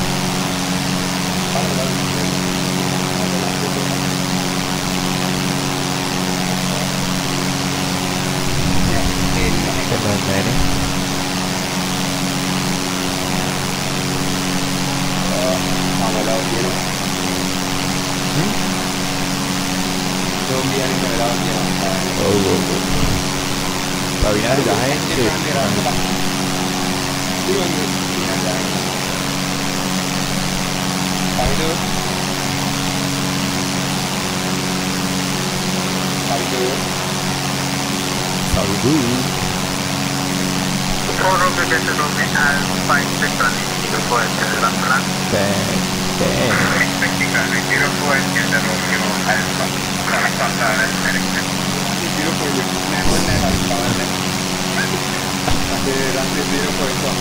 Right, lady. Hmm? obviamente non è un paese tranquillo, può essere la Francia. Beh, beh. Il Vaticano, il tiro può essere proprio alfa, una cosa del genere. Il tiro può essere alfa, anche il tiro può essere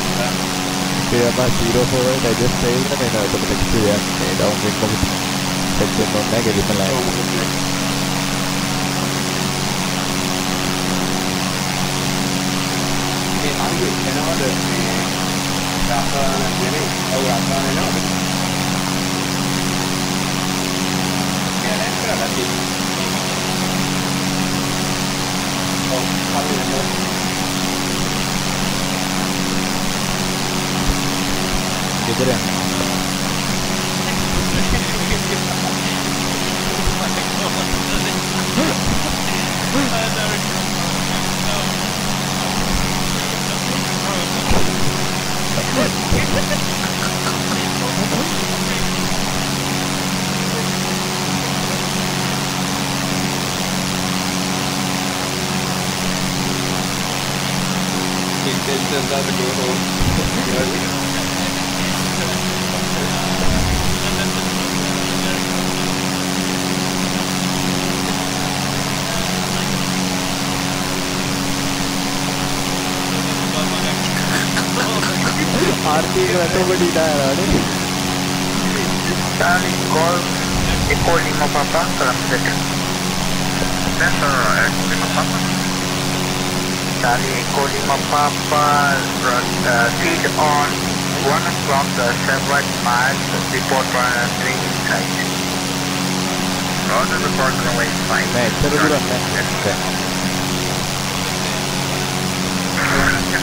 kender det derfor Flemming og Jørgen Jørgen. Ja, det er det fint. Og har vi det med? Det er det. I know. It, it does not go home. RP Metropoli Daerah ni Papa. Salam sejahtera Sensor Papa Charlie Echo 5 uh, on 1 o'clock the miles Report runner 3 inside. Roger the park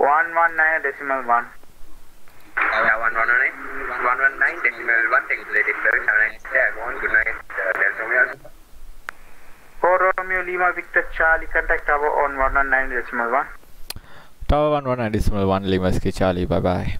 one one nine decimal one yeah, one one nine, one one nine decimal one calculated seven seven nine. Yeah, go on. Good night, uh, Delta Romeo. Four Romeo Lima Victor Charlie, contact Tower on one one nine decimal one. Tower one one nine decimal one Lima Charlie. Bye bye.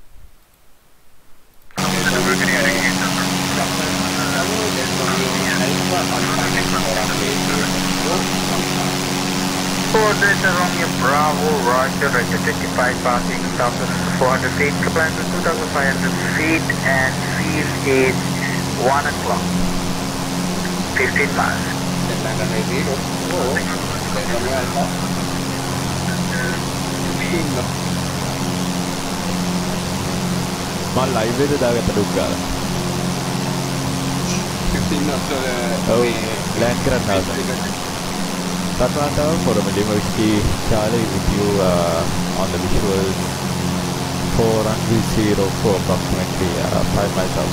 For Delta Romeo Bravo Roger Roger 25 passing 1400 feet, climb to 2500 feet and field is 1 o'clock. 15 miles. Delta runway 0. Oh, Delta Romeo Alpha. Bingo. මම live එකද දාගත්ත ඩුක් ගාලා 15 knots වල ඔව් මේ land කරන්න Tatranta for the Mediumerski Charlie with you uh, on the visuals for runway 04 approximately uh, 5 miles out.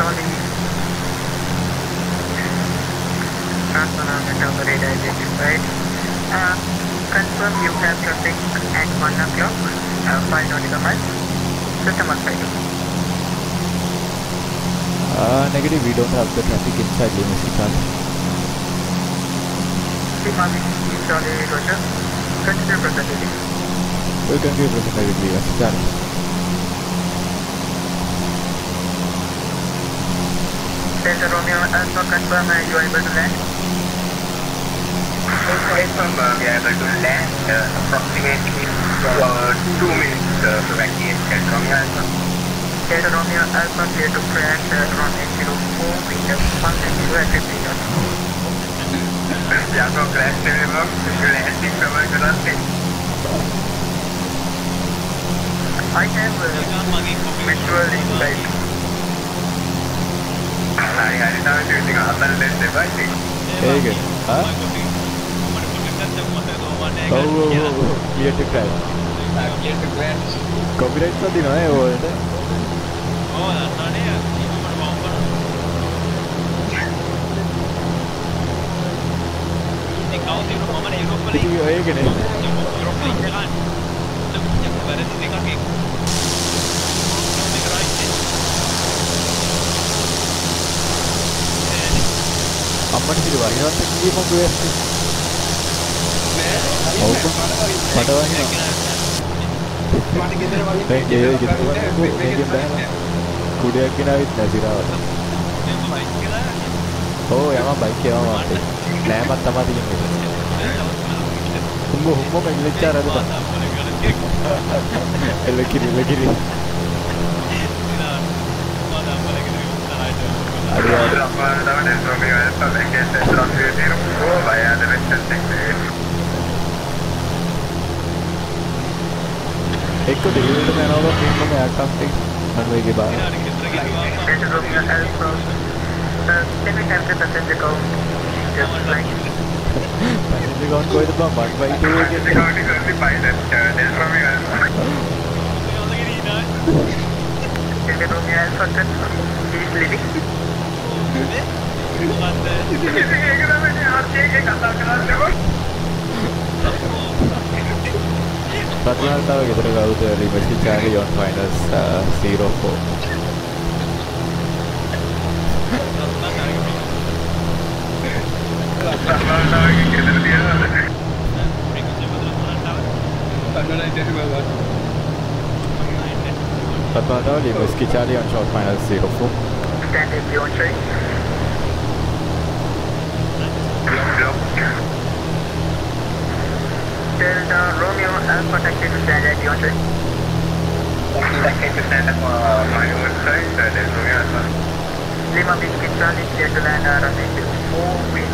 Charlie. Identified. Uh, confirm you have traffic at 1 o'clock, uh, 5 nautical miles. System on uh, negative, we don't have the traffic inside Limassol Charlie. Lima Victor Charlie Consider proceeding. We can give representative Limassol Charlie. Delta Romeo Alpha confirm uh, you are able to land. Confirm uh, we are able to land uh, approximately uh, 2 minutes uh, to evacuate Delta Romeo Alpha. Delta Romeo Alpha clear to crash at around 804 meters, 190 at 50. Yeah, go crash to the box, you're landing from our velocity. I have visual insight. I had it out using other lens device. Very good. Huh? Oh, oh, oh, oh. Clear to crash. Uh, clear to crash. Copyright sa eh. කිව්වා වහිනවත් කිව්ව මොකද වෙන්නේ ඔව් මට වහිනවා මට ගෙදර වගේ දැන් ගේ ගෙදර වහිනකෝ මේකෙන් බෑම කුඩයක් ගෙනාවිත් නැතිරාවට ඕ යම බයික් යම මට නෑමත් තමා තියෙන්නේ. උඹ හුම්ම මෙල්ලච්චා රද එල්ල කිරි එල්ල කිරි අඩුවා එක්ක දෙවිවට යනවා පින්නම ඇටම් එක මන්වේගේ බාර Better go near airport. Every time that passenger go, just like. Passenger gone कोई तो बात the भाई तो ये क्या? Only pilot. That's from here. Better go near airport. He's go. But we are going to go to the Liberty Charlie on minus uh, 04. Tabarda, les Mosquée Charlie on short final zero four. Standing view tree. Delta Romeo Alpha taxi to standard view on tree. Taxi to standard for Romeo Alpha, Delta Romeo Alpha. Lima Whiskey Charlie, clear to land RFA 4, wind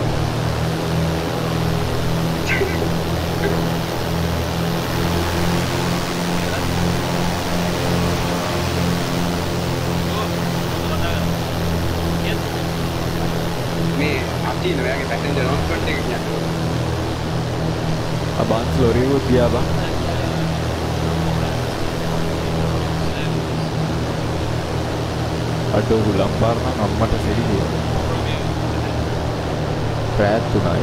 15 where passenger on front take it abang lori dia bang అటు kita నమ్మట సిరిగి ప్రయత్తున్నా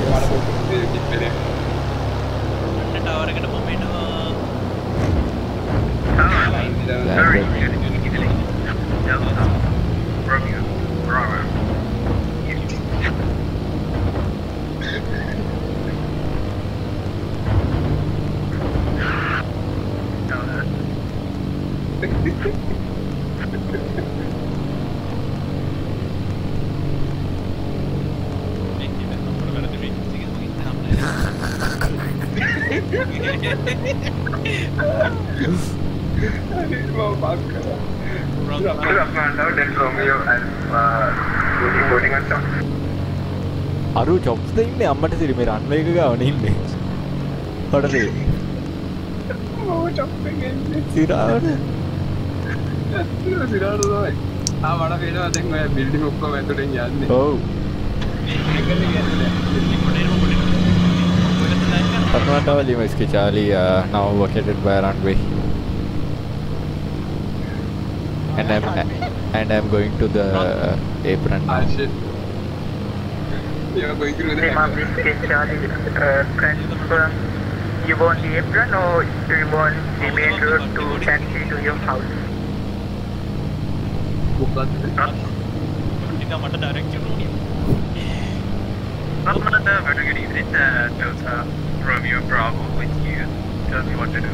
එනවා අරු චොක්ස්ද ඉන්න අම්මට සිරි මේ රන්වේක ගවන ඉන්නේ හොටදේ සිරාවට සිරාට තමයි ආ වඩ පේනවා දැන් ඔය බිල්ඩින් ඔක්කොම ඇතුලෙන් යන්නේ ඔව් Patnatawa Lima Charlie uh, now located by runway and I'm and I'm going to the uh, apron Ah now. You want the apron or you want the main road to taxi to your house? Not one of the very good evening, uh, Delta Romeo Bravo with you. Tell me what to do.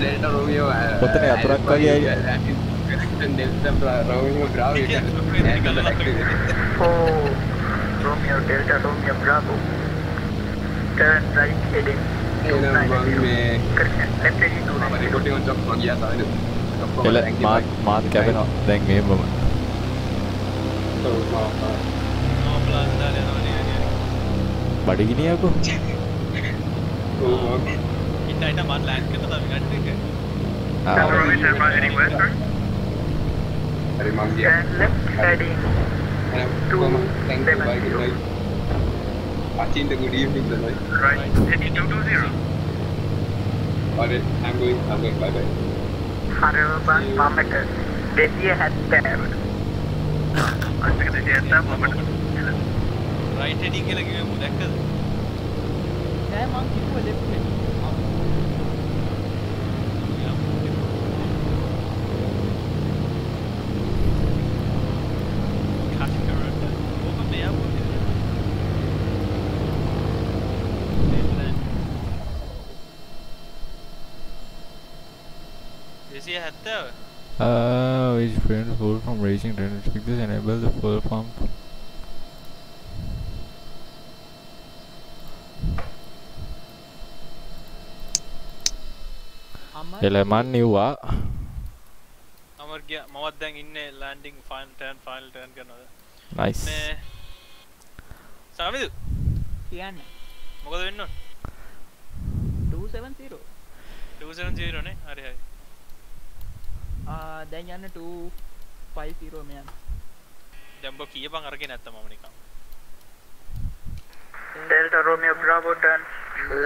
Delta Romeo, uh, what the heck? Delta Romeo Bravo, you can handle the activity. Echo Romeo Delta Romeo Bravo. Turn right heading. Kailan mat mat cabin dang me Thank you, bye, good good evening, good. Right, heading 220. Alright, I'm going, I'm going, bye bye. Haravan Pamatal, Desia had paired. Achinda, Desia had paired. Right heading के लगे हुए मुलाकात। क्या मांग की वो left में Uh, which prevent full from raging drainage fixes enable the full pump. Amar එලමන් නිව්වා Amar ගියා මමත් දැන් ඉන්නේ landing final turn final turn කරනවද නයිස් මේ සාමිදු කියන්න මොකද වෙන්න ඕන 270 270 නේ හරි හරි ආ දැන් යන්න 250 මෙයන් දැන් බෝ කීයපන් අරගෙන නැත්නම් මම නිකන්? Delta Romeo Bravo turn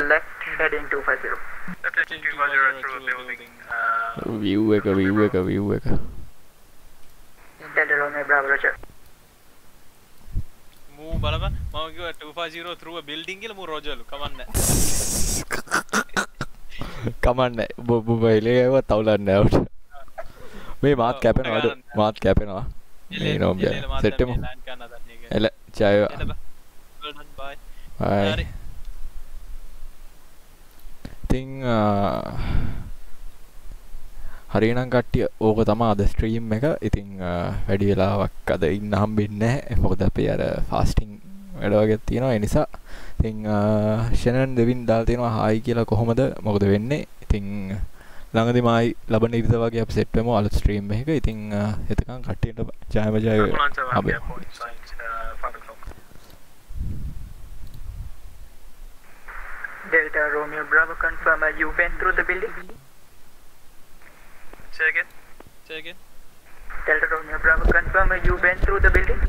left heading 250 Left 250 through building. Uh, view එක view එක view එක. Delta Romeo Bravo Roger. මූ බලපන්. මම කිව්වා 250 through a building කියලා මූ රෝජලු කමන්නේ කමන්න බොබ බයිලේව තවුලන්න ඇවට මේ මාත් ඔව්, කැපෙනවා අඩු. මාත් කැපෙනවා. මේ නෝම් සෙට්ටම. එල ජය. බයි බයි ඉතිං හරිනම් කට්ටිය ඕක තමා අද ස්ට්‍රීම් එක. ඉතිං වැඩි වෙලාවක් අද ඉන්න හම්බෙන්න මොකද අපේ අර ෆාස්ටිං වැඩවගත් තියෙනවා. එනිසා ඉතිං ෂණන් දෙවින් දාල් තියෙනවා හායි කියලා කොහොමද? මොකද වෙන්නේ? ඉතිං ළඟදි මයි ලබන ඉරිත වගේ අප සෙට්වම අලු ස්ට්‍රීම් එක ඉතිං එතකම් කට්ටියට ජයම ජය ambulance around Abe. the airport signs 5 o'clock. Delta Romeo Bravo confirm you went through the building Say again. සේගෙන් Delta Romeo Bravo confirm you went through the building